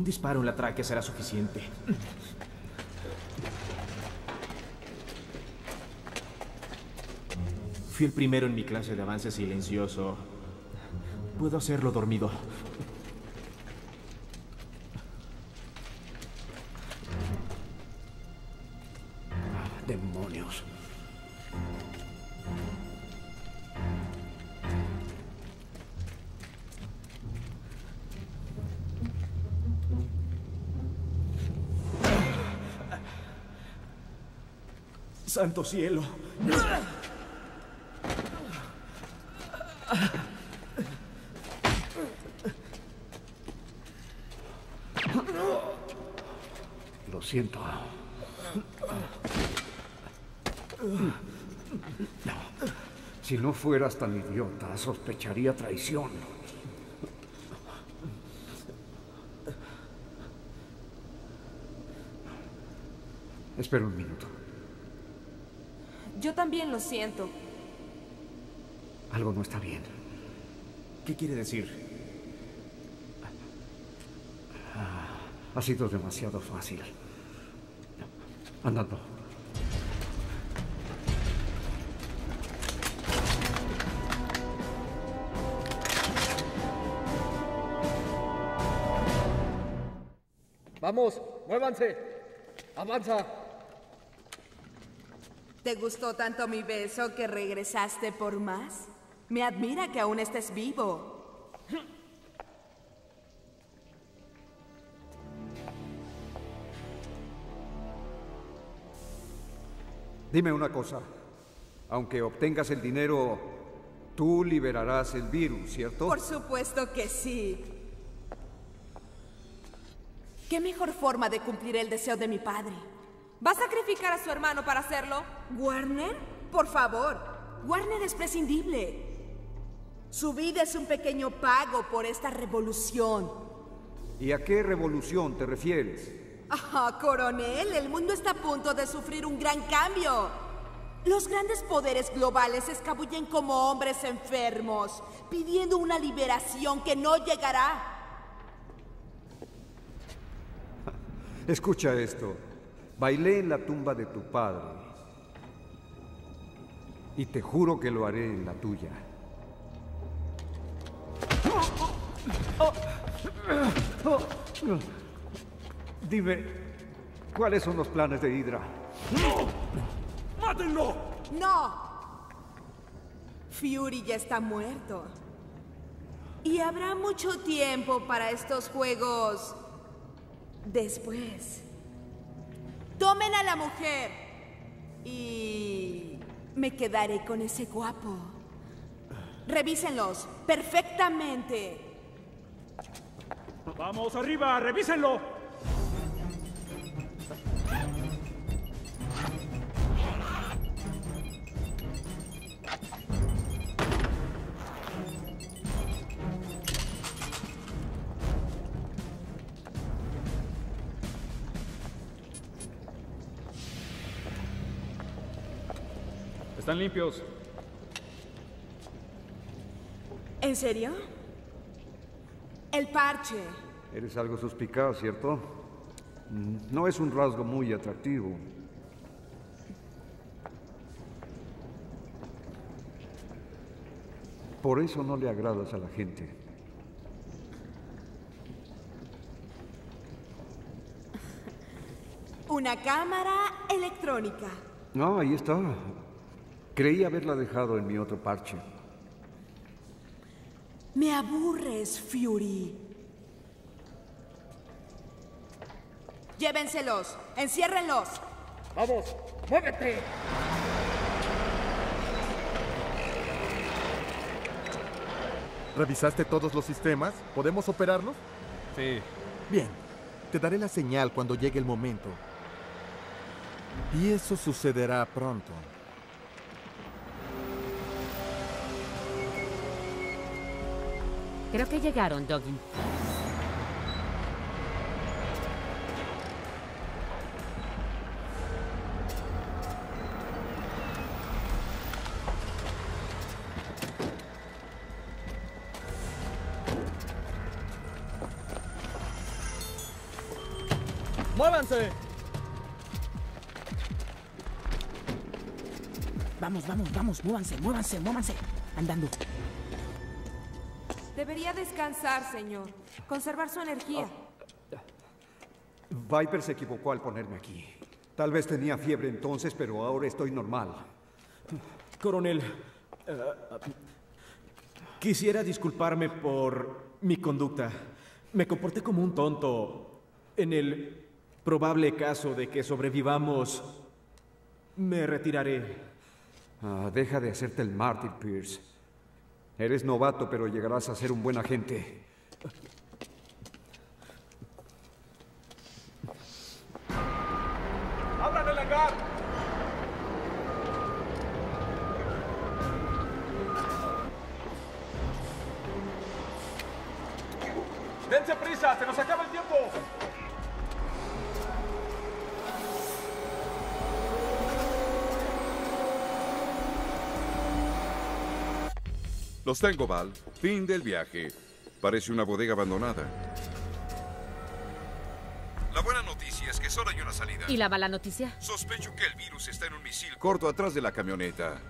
Un disparo en la tráquea será suficiente. Fui el primero en mi clase de avance silencioso. Puedo hacerlo dormido. Santo cielo. Lo siento. Si no fueras tan idiota, sospecharía traición. Espera un minuto. Lo siento. Algo no está bien. ¿Qué quiere decir? Ha sido demasiado fácil. Andando. Vamos, muévanse. Avanza. ¿Te gustó tanto mi beso que regresaste por más? Me admira que aún estés vivo. Dime una cosa. Aunque obtengas el dinero, tú liberarás el virus, ¿cierto? Por supuesto que sí. ¿Qué mejor forma de cumplir el deseo de mi padre? ¿Va a sacrificar a su hermano para hacerlo? ¿Warner? Por favor. Warner es prescindible. Su vida es un pequeño pago por esta revolución. ¿Y a qué revolución te refieres? Ah, coronel, el mundo está a punto de sufrir un gran cambio. Los grandes poderes globales se escabullen como hombres enfermos, pidiendo una liberación que no llegará. Escucha esto. Bailé en la tumba de tu padre. Y te juro que lo haré en la tuya. Dime, ¿cuáles son los planes de Hydra? ¡Mátenlo! ¡No! Fury ya está muerto. Y habrá mucho tiempo para estos juegos después. Tomen a la mujer. Y me quedaré con ese guapo. Revísenlos perfectamente. Vamos arriba, revísenlo. Están limpios. ¿En serio? El parche. Eres algo suspicaz, ¿cierto? Mm, No es un rasgo muy atractivo. Por eso no le agradas a la gente. Una cámara electrónica. Ah, ahí está. Creí haberla dejado en mi otro parche. Me aburres, Fury. Llévenselos. Enciérrenlos. Vamos, muévete. ¿Revisaste todos los sistemas? ¿Podemos operarlos? Sí. Bien. Te daré la señal cuando llegue el momento. Y eso sucederá pronto. Creo que llegaron, Doggy. ¡Muévanse! Vamos, vamos, vamos, muévanse, muévanse, muévanse. Andando. Debería descansar, señor. Conservar su energía. Viper se equivocó al ponerme aquí. Tal vez tenía fiebre entonces, pero ahora estoy normal. Coronel, eh, quisiera disculparme por mi conducta. Me comporté como un tonto. En el probable caso de que sobrevivamos, me retiraré. Ah, deja de hacerte el mártir, Pierce. Eres novato, pero llegarás a ser un buen agente. ¡Abran el hangar! ¡Dense prisa! ¡Se nos acaba el tiempo! Los tengo, Val. Fin del viaje. Parece una bodega abandonada. La buena noticia es que solo hay una salida. ¿Y la mala noticia? Sospecho que el virus está en un misil corto atrás de la camioneta.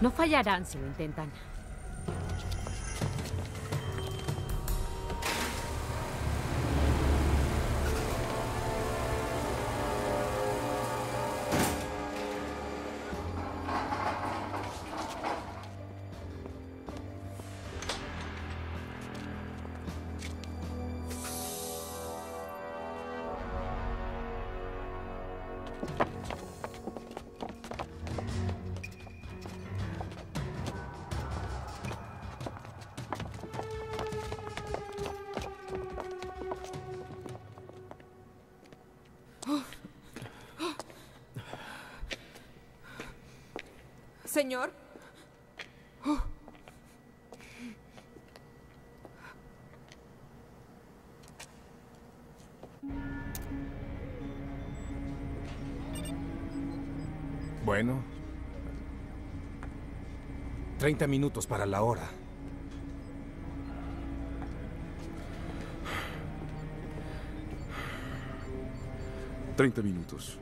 No fallarán si lo intentan. 30 minutos para la hora. Treinta minutos.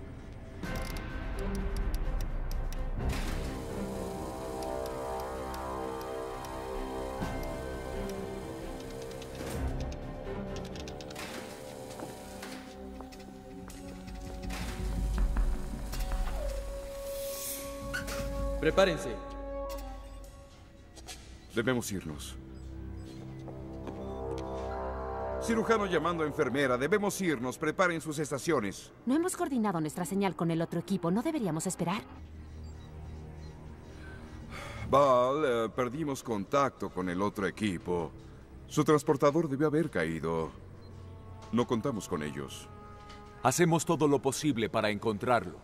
Prepárense. Debemos irnos. Cirujano llamando a enfermera. Debemos irnos. Preparen sus estaciones. No hemos coordinado nuestra señal con el otro equipo. ¿No deberíamos esperar? Val, eh, perdimos contacto con el otro equipo. Su transportador debió haber caído. No contamos con ellos. Hacemos todo lo posible para encontrarlo.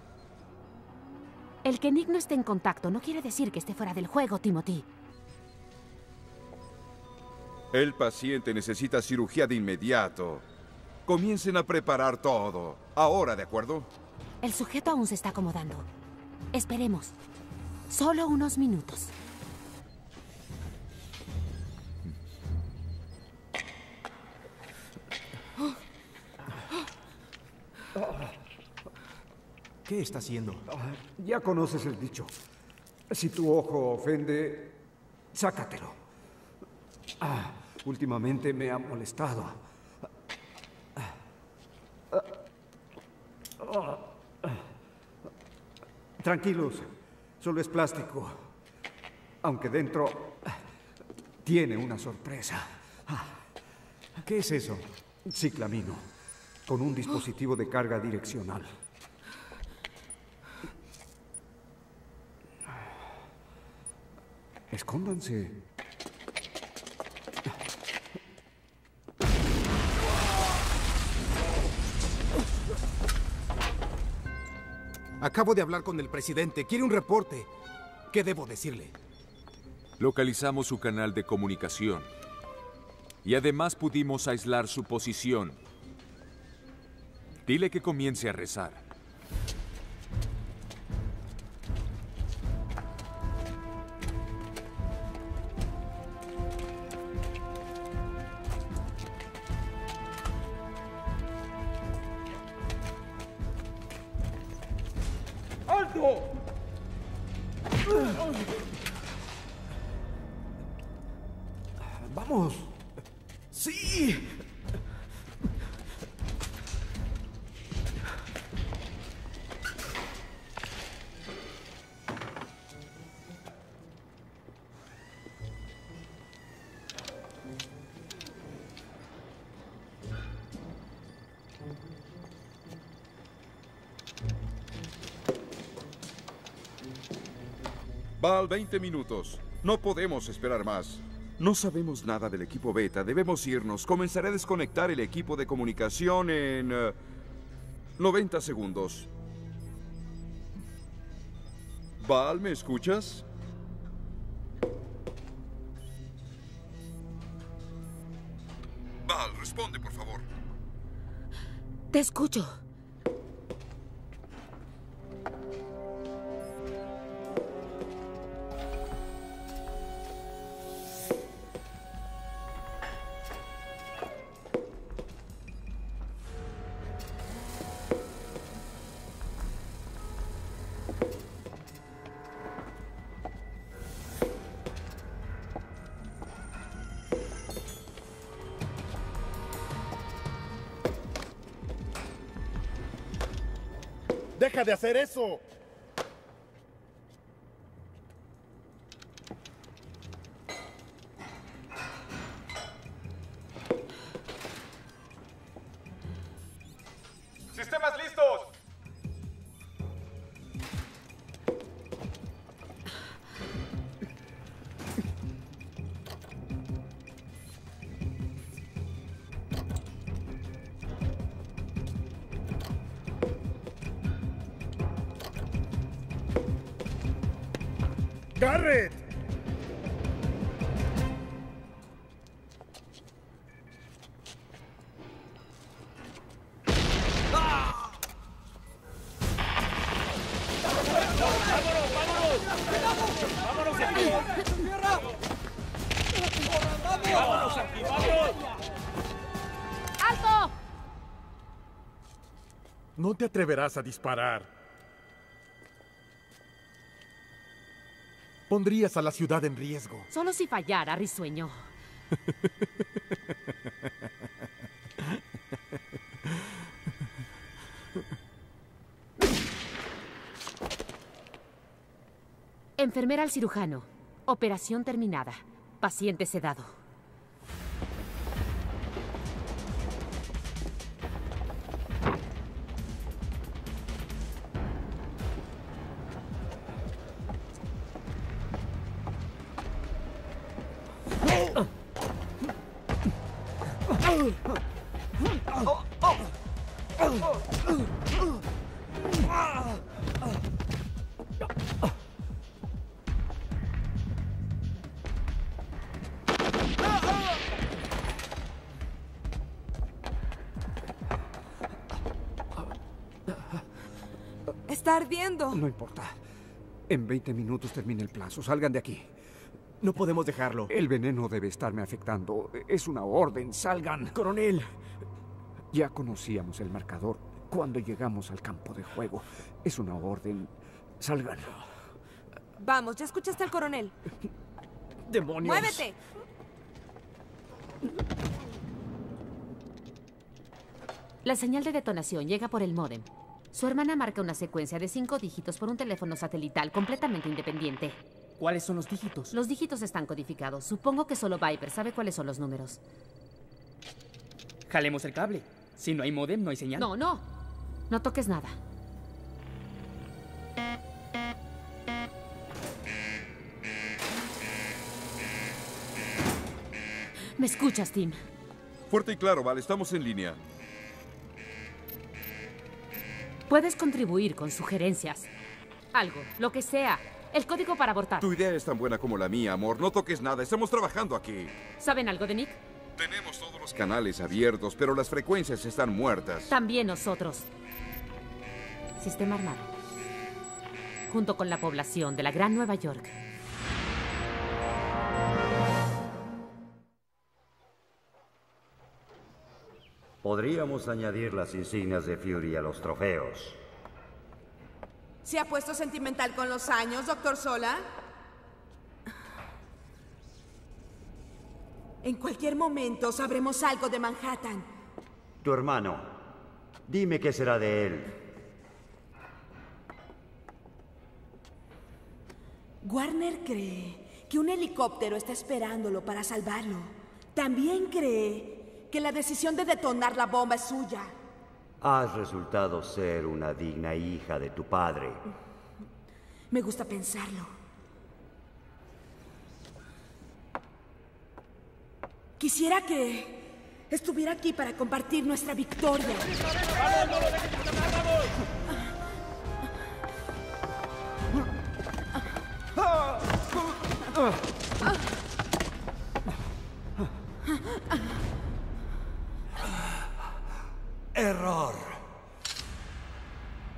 El que Nick no esté en contacto no quiere decir que esté fuera del juego, Timothy. El paciente necesita cirugía de inmediato. Comiencen a preparar todo. Ahora, ¿de acuerdo? El sujeto aún se está acomodando. Esperemos. Solo unos minutos. ¿Qué está haciendo? Ya conoces el dicho. Si tu ojo ofende, sácatelo. Ah, últimamente me ha molestado. Tranquilos, solo es plástico. Aunque dentro tiene una sorpresa. ¿Qué es eso? Ciclamino, con un dispositivo de carga direccional. Escóndanse. Acabo de hablar con el presidente. Quiere un reporte. ¿Qué debo decirle? Localizamos su canal de comunicación. Y además pudimos aislar su posición. Dile que comience a rezar. Val, 20 minutos. No podemos esperar más. No sabemos nada del equipo beta. Debemos irnos. Comenzaré a desconectar el equipo de comunicación en... eh, 90 segundos. Val, ¿me escuchas? Val, responde, por favor. Te escucho. ¡Deja de hacer eso! Atreverás a disparar. Pondrías a la ciudad en riesgo. Solo si fallara, risueño. Enfermera al cirujano. Operación terminada. Paciente sedado. Está ardiendo. No importa. En 20 minutos termina el plazo. Salgan de aquí. No podemos dejarlo. El veneno debe estarme afectando. Es una orden. Salgan. Coronel. Ya conocíamos el marcador cuando llegamos al campo de juego. Es una orden. Salgan. Vamos, ya escuchaste al coronel. ¡Demonios! ¡Muévete! La señal de detonación llega por el módem. Su hermana marca una secuencia de cinco dígitos por un teléfono satelital completamente independiente. ¿Cuáles son los dígitos? Los dígitos están codificados. Supongo que solo Viper sabe cuáles son los números. Jalemos el cable. Si no hay modem, no hay señal. No, no. No toques nada. ¿Me escuchas, Tim? Fuerte y claro, Val, estamos en línea. Puedes contribuir con sugerencias. Algo, lo que sea. El código para abortar. Tu idea es tan buena como la mía, amor. No toques nada, estamos trabajando aquí. ¿Saben algo de Nick? Tenemos todos los canales abiertos, pero las frecuencias están muertas. También nosotros. Sistema armado. Junto con la población de la Gran Nueva York. Podríamos añadir las insignias de Fury a los trofeos. ¿Se ha puesto sentimental con los años, doctor Sola? En cualquier momento sabremos algo de Manhattan. Tu hermano, dime qué será de él. Warner cree que un helicóptero está esperándolo para salvarlo. También cree que la decisión de detonar la bomba es suya. Has resultado ser una digna hija de tu padre. Me gusta pensarlo. Quisiera que estuviera aquí para compartir nuestra victoria. ¡Vamos, no lo dejes escapar, vamos! Error.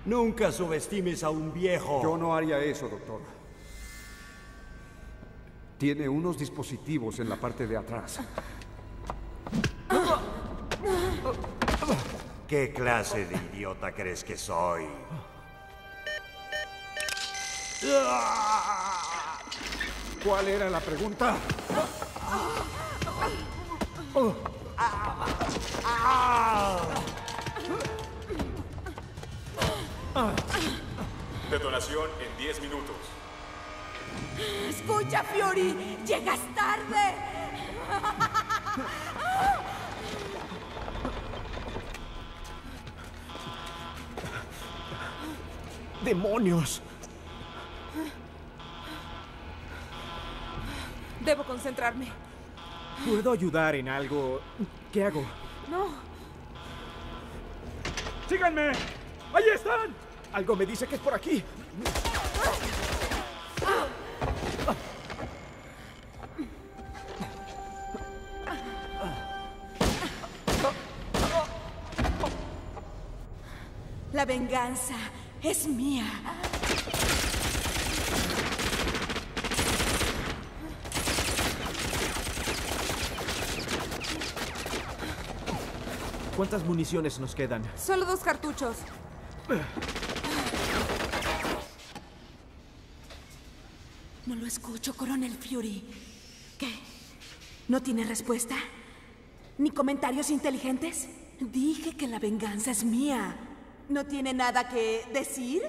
Nunca subestimes a un viejo. Yo no haría eso, doctor. Tiene unos dispositivos en la parte de atrás. ¿Qué clase de idiota crees que soy? ¿Cuál era la pregunta? Detonación en 10 minutos. Escucha, Fury, llegas tarde. ¡Demonios! Debo concentrarme. ¿Puedo ayudar en algo? ¿Qué hago? No. ¡Síganme! ¡Ahí están! Algo me dice que es por aquí. Venganza es mía. ¿Cuántas municiones nos quedan? Solo dos cartuchos. No lo escucho, Coronel Fury. ¿Qué? ¿No tiene respuesta? ¿Ni comentarios inteligentes? Dije que la venganza es mía. ¿No tiene nada que decir?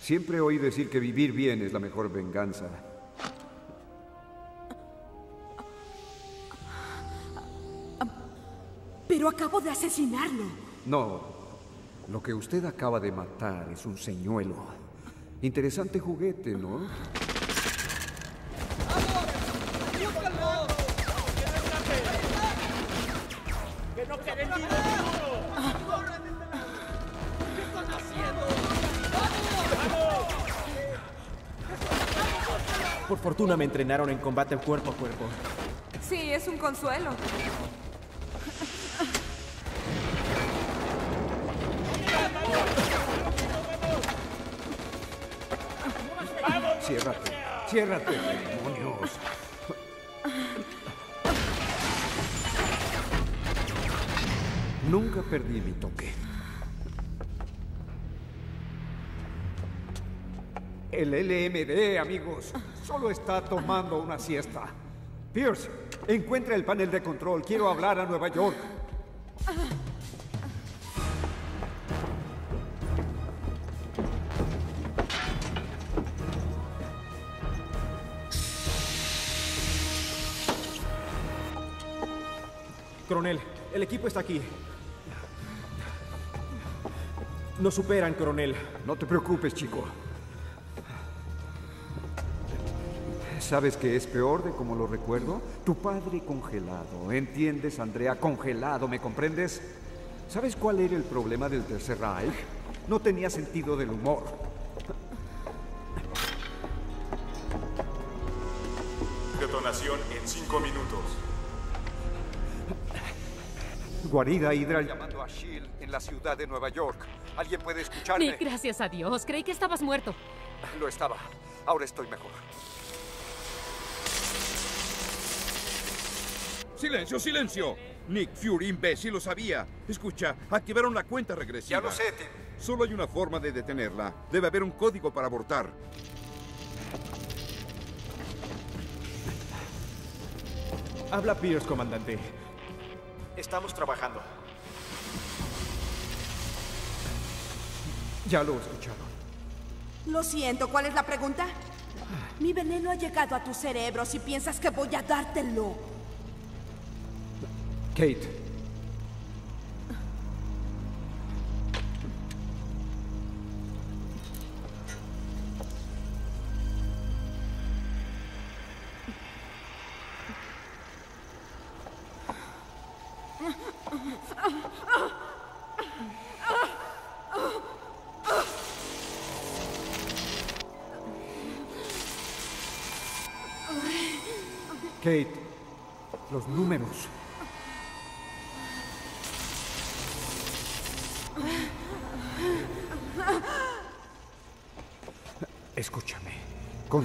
Siempre oí decir que vivir bien es la mejor venganza. Pero acabo de asesinarlo. No, lo que usted acaba de matar es un señuelo. Interesante juguete, ¿no? Fortuna me entrenaron en combate cuerpo a cuerpo. Sí, es un consuelo. Ciérrate, ciérrate, demonios. Nunca perdí mi toque. El LMD, amigos, solo está tomando una siesta. Pierce, encuentra el panel de control. Quiero hablar a Nueva York. Coronel, el equipo está aquí. Nos superan, coronel. No te preocupes, chico. ¿Sabes qué es peor de como lo recuerdo? Tu padre congelado. ¿Entiendes, Andrea? Congelado, ¿me comprendes? ¿Sabes cuál era el problema del Tercer Reich? No tenía sentido del humor. Detonación en cinco minutos. Guarida Hydra llamando a Shield en la ciudad de Nueva York. ¿Alguien puede escucharme? Nick, gracias a Dios. Creí que estabas muerto. Lo estaba. Ahora estoy mejor. ¡Silencio, silencio! Nick Fury, imbécil, lo sabía. Escucha, activaron la cuenta regresiva. Ya lo sé, Tim. Solo hay una forma de detenerla. Debe haber un código para abortar. Habla Pierce, comandante. Estamos trabajando. Ya lo escucharon. Lo siento, ¿cuál es la pregunta? Mi veneno ha llegado a tu cerebro si piensas que voy a dártelo. Kate. Kate,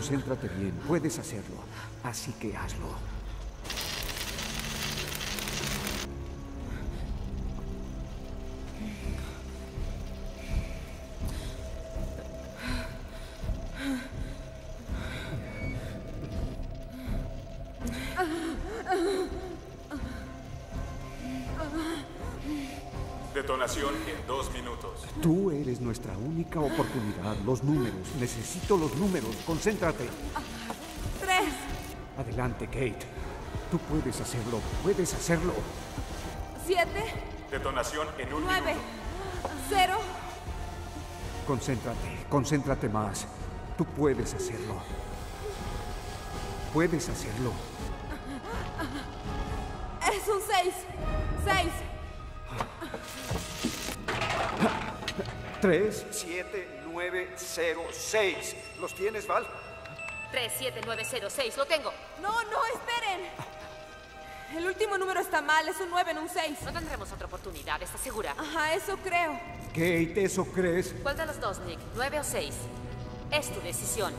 concéntrate bien, puedes hacerlo, así que hazlo. Oportunidad. Los números, necesito los números, concéntrate. Tres. Adelante, Kate. Tú puedes hacerlo, puedes hacerlo. Siete. Detonación en un Nueve. minuto. Cero. Concéntrate, concéntrate más. Tú puedes hacerlo. Puedes hacerlo. Es un seis. Seis. 3, 7, 9, 0, 6. ¿Los tienes, Val? 37906, lo tengo. No, no, esperen. El último número está mal, es un 9 en un 6. No tendremos otra oportunidad, ¿estás segura? Ajá, eso creo. Kate, ¿eso crees? ¿Cuál de los dos, Nick? ¿9 o 6? Es tu decisión.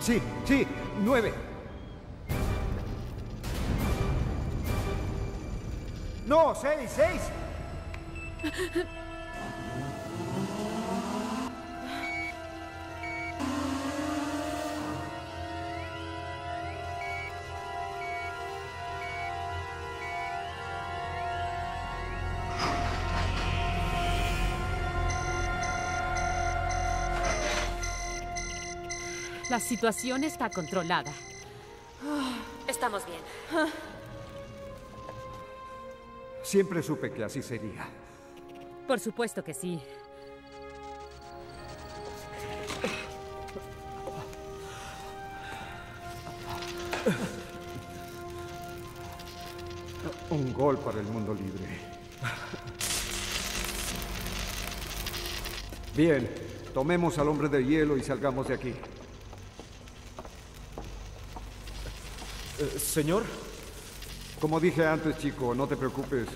Sí, sí, 9. No, seis, seis. La situación está controlada. Estamos bien. Ah. Siempre supe que así sería. Por supuesto que sí. Un gol para el mundo libre. Bien, tomemos al hombre de hielo y salgamos de aquí. Eh, señor. Como dije antes, chico, no te preocupes.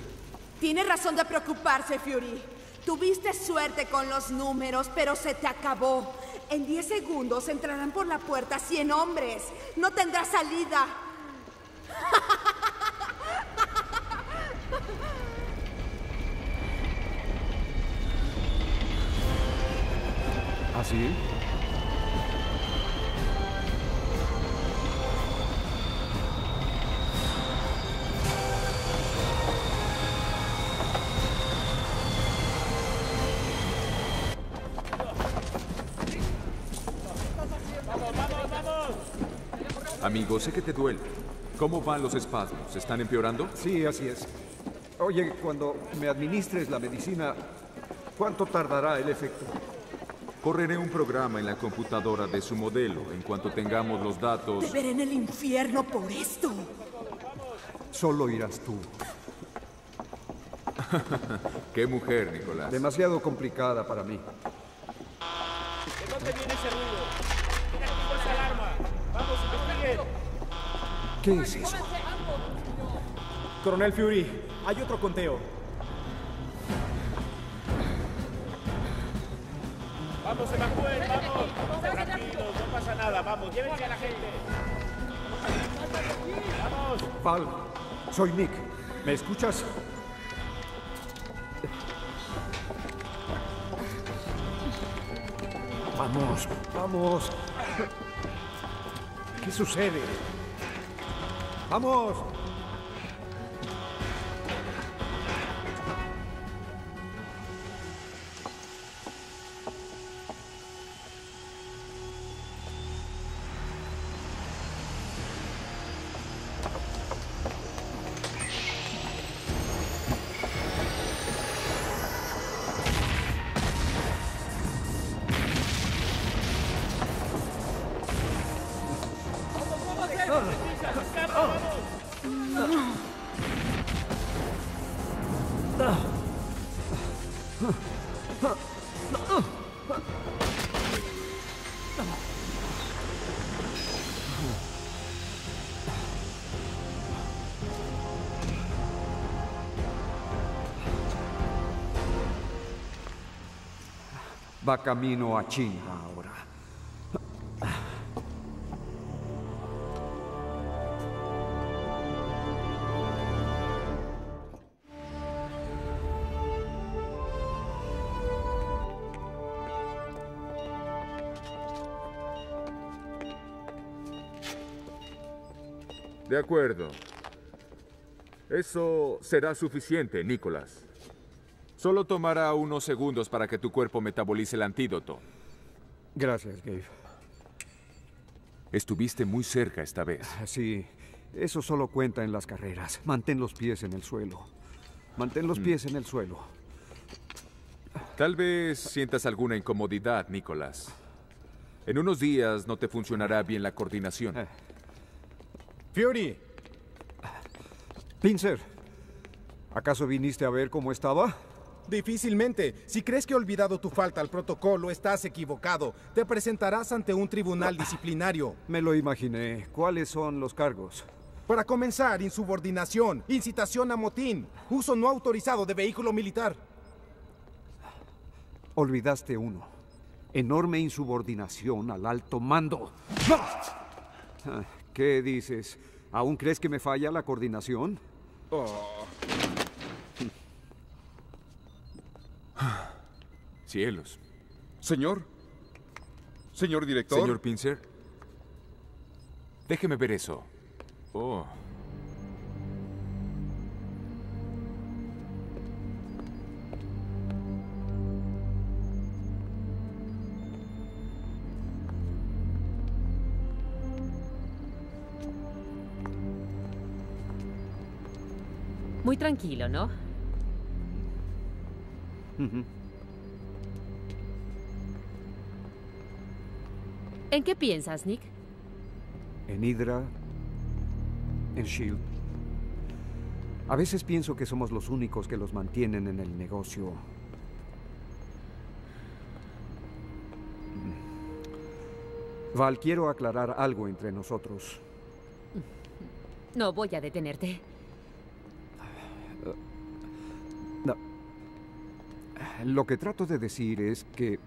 Tiene razón de preocuparse, Fury. Tuviste suerte con los números, pero se te acabó. En 10 segundos entrarán por la puerta 100 hombres. No tendrás salida. ¿Así? Sé que te duele. ¿Cómo van los espasmos? ¿Están empeorando? Sí, así es. Oye, cuando me administres la medicina, ¿cuánto tardará el efecto? Correré un programa en la computadora de su modelo. En cuanto tengamos los datos... Te veré en el infierno por esto. Solo irás tú. Qué mujer, Nicolás. Demasiado complicada para mí. ¿De dónde viene ese ruido? ¿Qué es eso? Coronel Fury, hay otro conteo. ¡Vamos, evacúen! ¡Vamos! Tranquilos, no pasa nada. Vamos, llévense a la gente. ¡Vamos! Val, soy Nick. ¿Me escuchas? Vamos, vamos. ¿Qué sucede? ¡Vamos! Va camino a China ahora. De acuerdo. Eso será suficiente, Nicolás. Solo tomará unos segundos para que tu cuerpo metabolice el antídoto. Gracias, Gabe. Estuviste muy cerca esta vez. Sí, eso solo cuenta en las carreras. Mantén los pies en el suelo. Mantén los pies en el suelo. Tal vez sientas alguna incomodidad, Nicolás. En unos días no te funcionará bien la coordinación. Fury. Pincer, ¿acaso viniste a ver cómo estaba? Difícilmente. Si crees que he olvidado tu falta al protocolo, estás equivocado. Te presentarás ante un tribunal disciplinario. Me lo imaginé. ¿Cuáles son los cargos? Para comenzar, insubordinación, incitación a motín, uso no autorizado de vehículo militar. Olvidaste uno. Enorme insubordinación al alto mando. Ah, ¿Qué dices? ¿Aún crees que me falla la coordinación? Oh. Cielos. Señor. Señor director. Señor Pincer. Déjeme ver eso. Oh. Muy tranquilo, ¿no? ¿En qué piensas, Nick? En Hydra, en Shield. A veces pienso que somos los únicos que los mantienen en el negocio. Val, quiero aclarar algo entre nosotros. No voy a detenerte. Lo que trato de decir es que...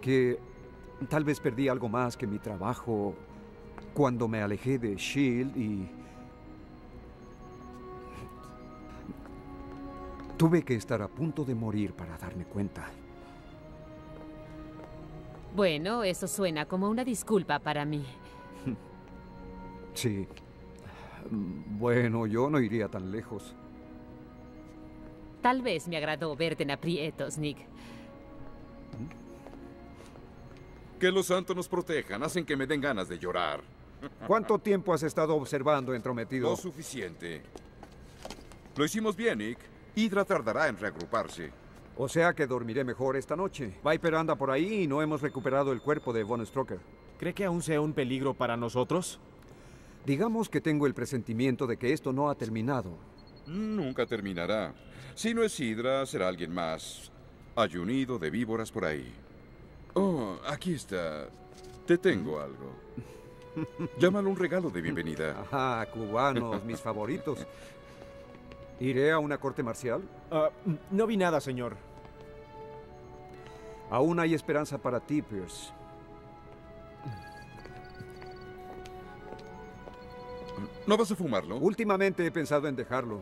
que tal vez perdí algo más que mi trabajo cuando me alejé de Shield y... Tuve que estar a punto de morir para darme cuenta. Bueno, eso suena como una disculpa para mí. Sí. Bueno, yo no iría tan lejos. Tal vez me agradó verte en aprietos, Nick. Que los santos nos protejan, hacen que me den ganas de llorar. ¿Cuánto tiempo has estado observando, entrometido? Lo suficiente. Lo hicimos bien, Nick. Hydra tardará en reagruparse. O sea que dormiré mejor esta noche. Viper anda por ahí y no hemos recuperado el cuerpo de Von Stroker. ¿Cree que aún sea un peligro para nosotros? Digamos que tengo el presentimiento de que esto no ha terminado. Nunca terminará. Si no es Hydra, será alguien más. Hay un nido de víboras por ahí. Oh, aquí está. Te tengo algo. Llámalo un regalo de bienvenida. Ajá, cubanos, mis favoritos. ¿Iré a una corte marcial? Ah, no vi nada, señor. Aún hay esperanza para ti, Pierce. ¿No vas a fumarlo? Últimamente he pensado en dejarlo.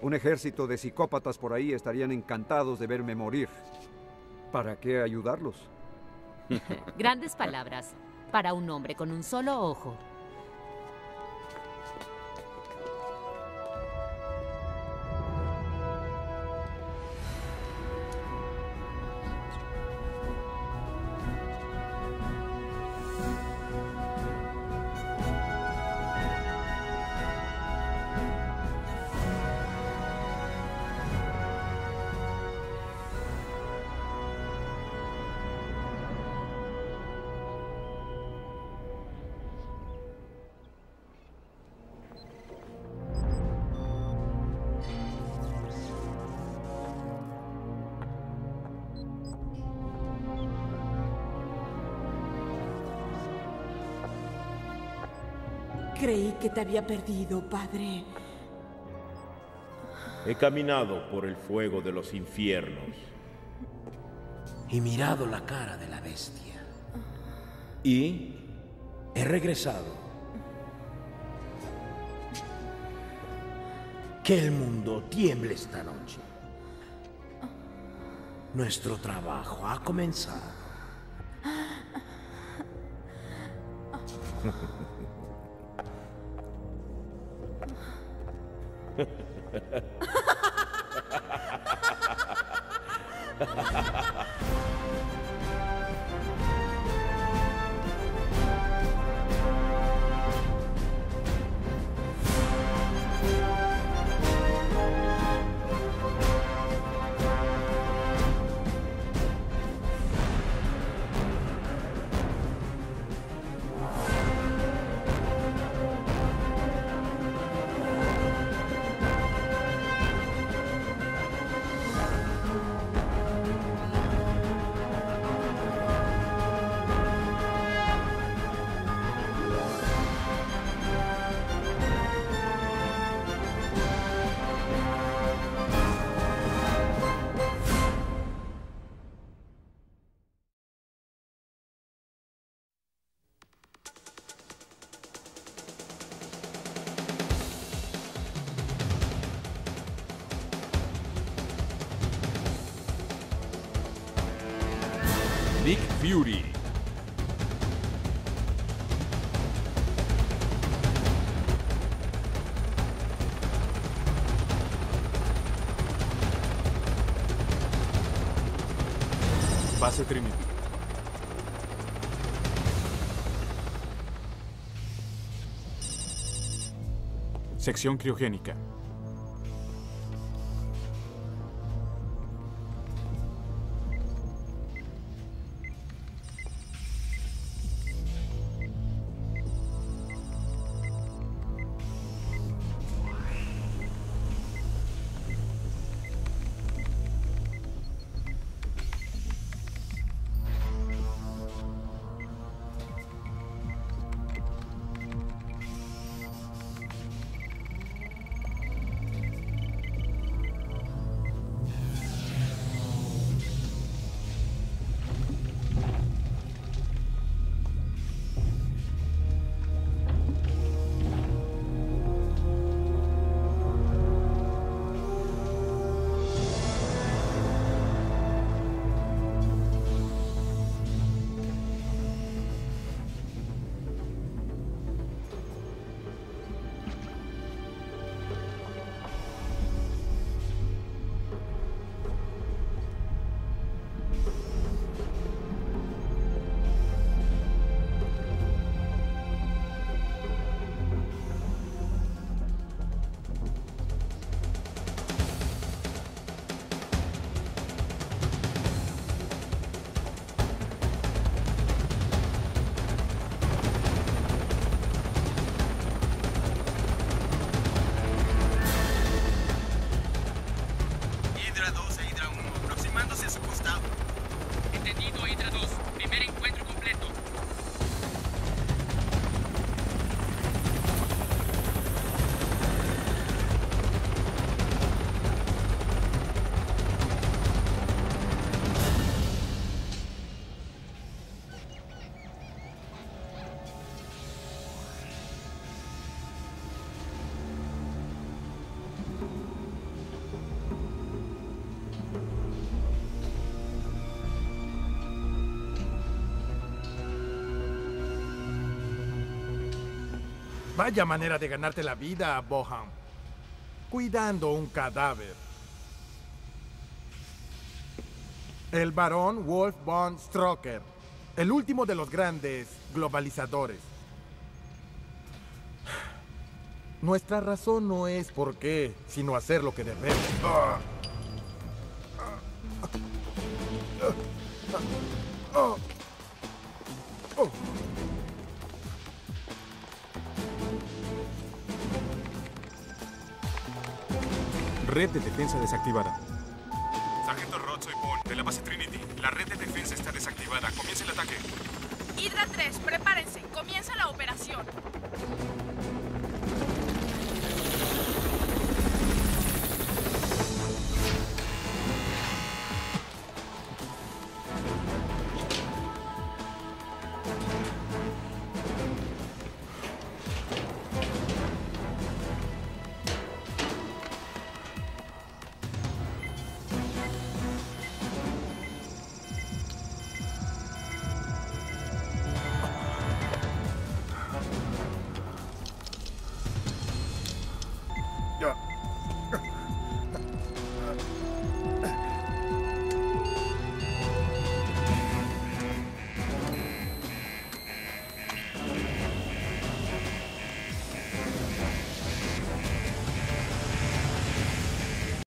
Un ejército de psicópatas por ahí estarían encantados de verme morir. ¿Para qué ayudarlos? Grandes palabras para un hombre con un solo ojo. Creí que te había perdido, padre. He caminado por el fuego de los infiernos y mirado la cara de la bestia. Y he regresado. Que el mundo tiemble esta noche. Nuestro trabajo ha comenzado. Ha ha ha. Fury. Base Trinity. Sección criogénica. Vaya manera de ganarte la vida, Boham. Cuidando un cadáver. El barón Wolf von Stroker. El último de los grandes globalizadores. Nuestra razón no es por qué, sino hacer lo que debemos. Ah. De defensa desactivada. Sargento Roth, soy Paul, de la base Trinity. La red de defensa está desactivada. Comienza el ataque. Hydra 3, prepárense. Comienza la operación.